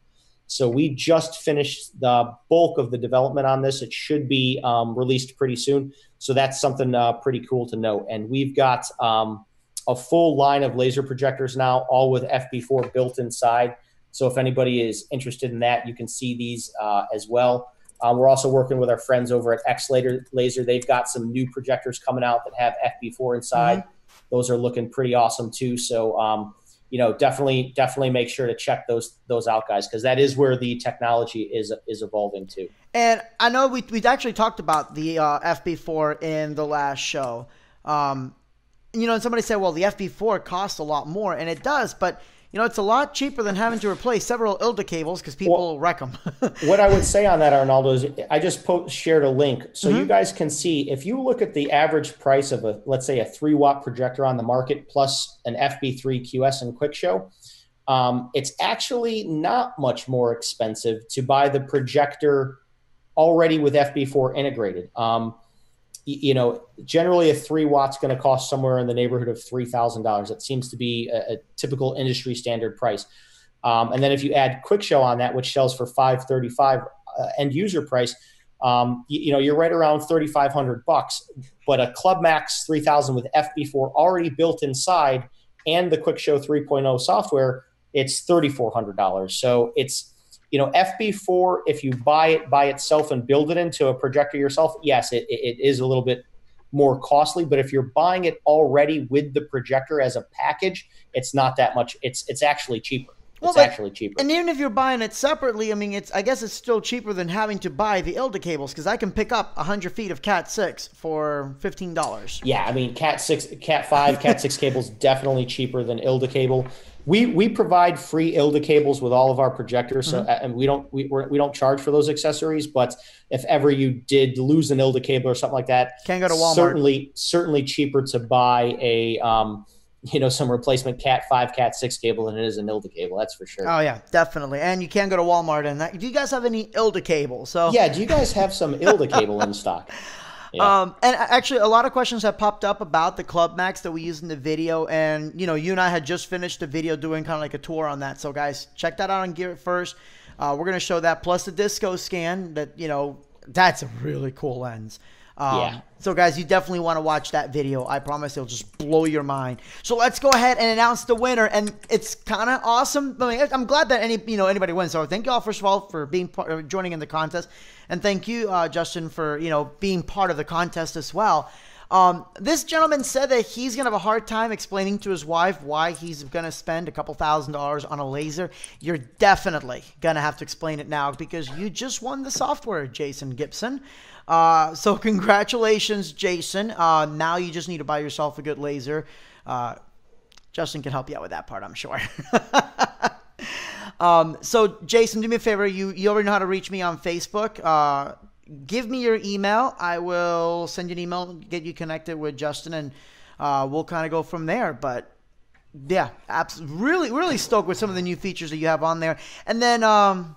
So we just finished the bulk of the development on this. It should be um, released pretty soon. So that's something uh, pretty cool to note. And we've got um, a full line of laser projectors now, all with FB4 built inside. So if anybody is interested in that, you can see these uh, as well. Um, we're also working with our friends over at X Laser. They've got some new projectors coming out that have FB4 inside. Mm-hmm. Those are looking pretty awesome too. So um, you know, definitely, definitely make sure to check those those out, guys, because that is where the technology is is evolving to. And I know we we actually talked about the uh, FB4 in the last show. Um, you know, and somebody said, well, the FB4 costs a lot more, and it does, but you know, it's a lot cheaper than having to replace several ILDA cables because people well, wreck them. what I would say on that, Arnaldo, is I just shared a link so mm-hmm. you guys can see if you look at the average price of a, let's say, a three watt projector on the market plus an FB3 QS and Quick Show, um, it's actually not much more expensive to buy the projector already with FB4 integrated. Um, you know, generally a three watts going to cost somewhere in the neighborhood of three thousand dollars. That seems to be a, a typical industry standard price. Um, and then if you add Quick Show on that, which sells for five thirty five uh, end user price, um, you, you, know you're right around thirty five hundred bucks. But a Club Max three thousand with FB4 already built inside and the Quick Show 3.0 software, it's thirty four hundred dollars. So it's you know fb4 if you buy it by itself and build it into a projector yourself yes it, it is a little bit more costly but if you're buying it already with the projector as a package it's not that much it's it's actually cheaper well, it's but, actually cheaper. And even if you're buying it separately, I mean, it's I guess it's still cheaper than having to buy the ILDA cables because I can pick up 100 feet of Cat 6 for $15. Yeah, I mean, Cat 6, Cat 5, Cat 6 cables definitely cheaper than ILDA cable we we provide free ILDA cables with all of our projectors, so mm-hmm. and we don't we we're, we do not charge for those accessories. But if ever you did lose an ILDA cable or something like that, can go to Walmart. Certainly, certainly cheaper to buy a um, you know some replacement Cat five, Cat six cable than it is an ILDA cable. That's for sure. Oh yeah, definitely. And you can go to Walmart and that. Do you guys have any ILDA cable? So yeah, do you guys have some ILDA cable in stock? Yeah. Um, and actually, a lot of questions have popped up about the Club Max that we use in the video. And, you know, you and I had just finished the video doing kind of like a tour on that. So, guys, check that out on Gear It First. Uh, we're going to show that plus the disco scan that, you know, that's a really cool lens. Um, yeah. So, guys, you definitely want to watch that video. I promise it'll just blow your mind. So let's go ahead and announce the winner, and it's kind of awesome. I mean, I'm glad that any you know anybody wins. So thank you all first of all for being part, joining in the contest, and thank you, uh, Justin, for you know being part of the contest as well. Um, this gentleman said that he's gonna have a hard time explaining to his wife why he's gonna spend a couple thousand dollars on a laser. You're definitely gonna have to explain it now because you just won the software, Jason Gibson. Uh, so congratulations, Jason. Uh, now you just need to buy yourself a good laser. Uh, Justin can help you out with that part, I'm sure. um, so Jason, do me a favor. You you already know how to reach me on Facebook. Uh, give me your email. I will send you an email, get you connected with Justin, and uh, we'll kind of go from there. But yeah, abs- really, really stoked with some of the new features that you have on there. And then um,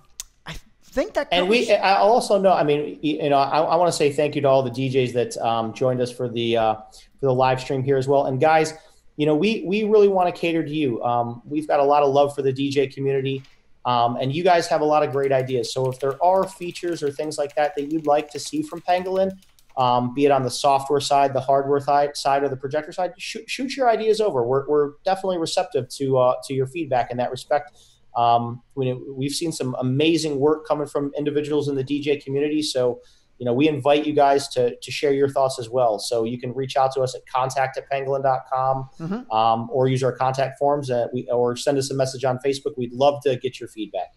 think that. And we, I also know. I mean, you know, I, I want to say thank you to all the DJs that um, joined us for the uh, for the live stream here as well. And guys, you know, we we really want to cater to you. Um, we've got a lot of love for the DJ community. Um, and you guys have a lot of great ideas. So if there are features or things like that that you'd like to see from Pangolin, um, be it on the software side, the hardware side, or the projector side, shoot, shoot your ideas over. We're, we're definitely receptive to uh, to your feedback in that respect. Um, we, we've seen some amazing work coming from individuals in the DJ community. So, you know, we invite you guys to, to share your thoughts as well. So you can reach out to us at contact at pangolin.com mm-hmm. um, or use our contact forms uh, we, or send us a message on Facebook. We'd love to get your feedback.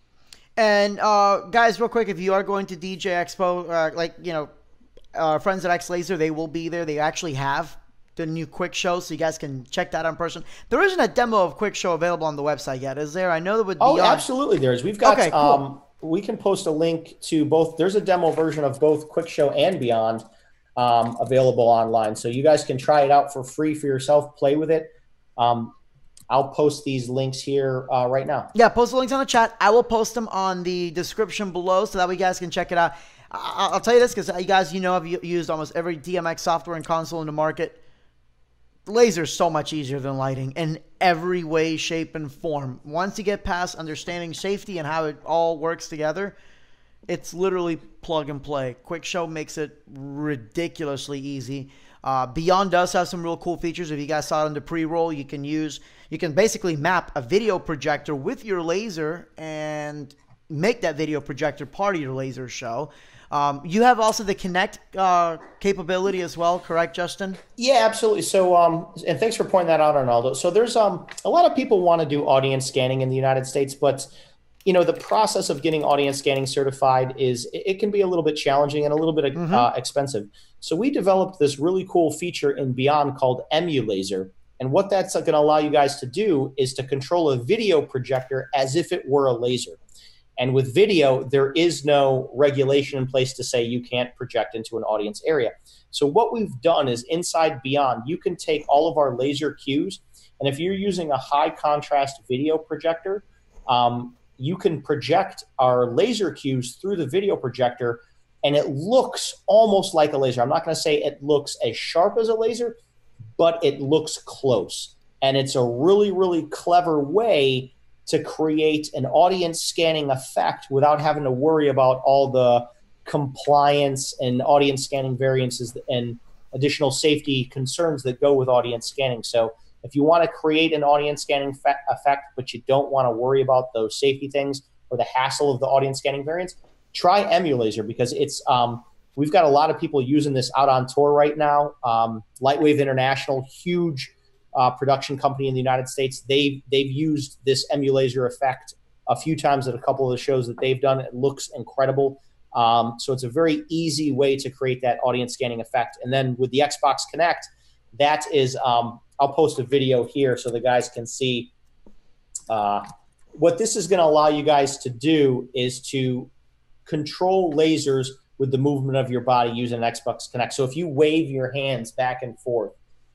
And uh, guys, real quick, if you are going to DJ Expo, uh, like, you know, our friends at X Laser, they will be there. They actually have the new Quick Show, so you guys can check that out in person. There isn't a demo of Quick Show available on the website yet, is there? I know that would. Be. Oh, on... absolutely, there is. We've got. Okay, cool. um, we can post a link to both. There's a demo version of both Quick Show and Beyond um, available online, so you guys can try it out for free for yourself. Play with it. Um, I'll post these links here uh, right now. Yeah, post the links on the chat. I will post them on the description below so that way you guys can check it out. I- I'll tell you this because you guys, you know, I've used almost every DMX software and console in the market. Laser's so much easier than lighting in every way, shape, and form. Once you get past understanding safety and how it all works together, it's literally plug and play. Quick Show makes it ridiculously easy. Uh, Beyond does have some real cool features. If you guys saw it in the pre-roll, you can use you can basically map a video projector with your laser and make that video projector part of your laser show. Um, you have also the Kinect uh, capability as well, correct, Justin? Yeah, absolutely. So, um, and thanks for pointing that out, Arnaldo. So, there's um, a lot of people want to do audience scanning in the United States, but you know, the process of getting audience scanning certified is it, can be a little bit challenging and a little bit Mm-hmm. uh, expensive. So, we developed this really cool feature in Beyond called Emulaser. And what that's going to allow you guys to do is to control a video projector as if it were a laser. And with video, there is no regulation in place to say you can't project into an audience area. So what we've done is inside Beyond, you can take all of our laser cues, and if you're using a high contrast video projector, um, you can project our laser cues through the video projector, and it looks almost like a laser. I'm not going to say it looks as sharp as a laser, but it looks close. And it's a really, really clever way to create an audience scanning effect without having to worry about all the compliance and audience scanning variances and additional safety concerns that go with audience scanning. So, if you want to create an audience scanning fa- effect, but you don't want to worry about those safety things or the hassle of the audience scanning variances, try Emulaser because it's um, we've got a lot of people using this out on tour right now. Um, Lightwave International, huge uh, production company in the United States, they've they've used this Emulaser effect a few times at a couple of the shows that they've done. It looks incredible. Um, so it's a very easy way to create that audience scanning effect. And then with the Xbox Kinect, that is um, I'll post a video here so the guys can see. Uh, what this is going to allow you guys to do is to control lasers with the movement of your body using an Xbox Kinect. So if you wave your hands back and forth,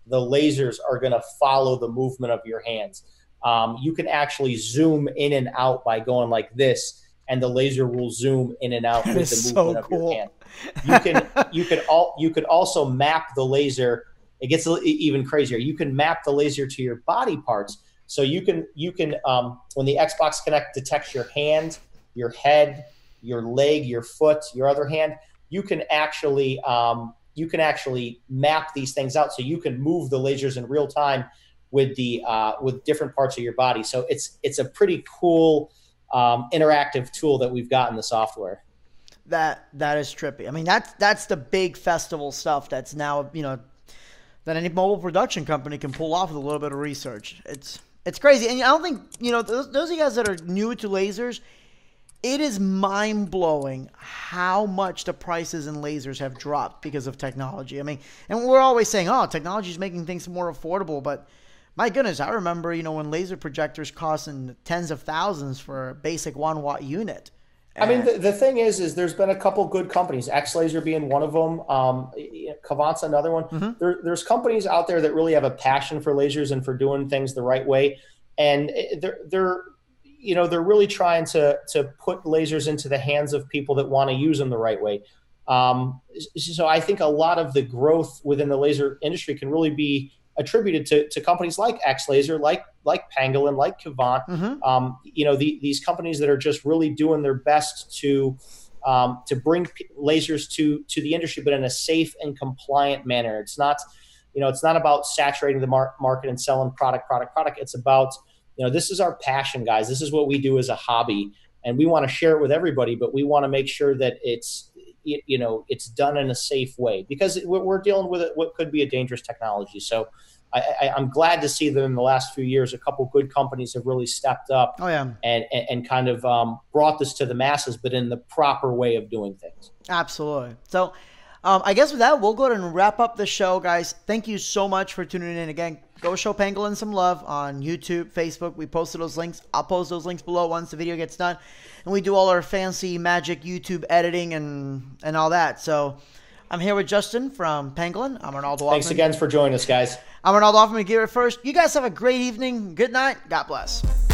the lasers are going to follow the movement of your hands. Um, you can actually zoom in and out by going like this, and the laser will zoom in and out That with the movement so of your hand. You can you could all you could also map the laser. It gets even crazier. You can map the laser to your body parts. So you can you can um, when the Xbox Kinect detects your hand, your head, your leg, your foot, your other hand, you can actually um, you can actually map these things out. So you can move the lasers in real time with the uh, with different parts of your body. So it's it's a pretty cool um, interactive tool that we've got in the software. That that is trippy. I mean, that's that's the big festival stuff. That's now you know that any mobile production company can pull off with a little bit of research. It's it's crazy, and I don't think you know those, those of you guys that are new to lasers. It is mind blowing how much the prices in lasers have dropped because of technology. I mean, and we're always saying, "Oh, technology is making things more affordable," but my goodness, I remember you know when laser projectors cost in tens of thousands for a basic one watt unit. I mean, the, the thing is, is there's been a couple good companies, X Laser being one of them, um, another one. There, there's companies out there that really have a passion for lasers and for doing things the right way, and they're they're you know they're really trying to to put lasers into the hands of people that want to use them the right way. Um, so I think a lot of the growth within the laser industry can really be attributed to, to companies like X Laser, like like Pangolin, like Kvant. Mhm. Um, you know, the, these companies that are just really doing their best to um, to bring p- lasers to to the industry, but in a safe and compliant manner. It's not, you know, it's not about saturating the mar- market and selling product, product, product. It's about, you know, this is our passion, guys. This is what we do as a hobby, and we want to share it with everybody. But we want to make sure that it's you you know it's done in a safe way because we're dealing with what could be a dangerous technology. So I, I, I'm glad to see that in the last few years, a couple good companies have really stepped up Oh yeah. and, and, and kind of um, brought this to the masses, but in the proper way of doing things. Absolutely. So, Um, I guess with that, we'll go ahead and wrap up the show, guys. Thank you so much for tuning in again. Go show Pangolin some love on YouTube, Facebook. We posted those links. I'll post those links below once the video gets done, and we do all our fancy magic YouTube editing and and all that. So. I'm here with Justin from Pangolin. I'm Ronaldo. Thanks Offman. again for joining us, guys. I'm Ronaldo Offman. Gear It First. You guys have a great evening. Good night. God bless.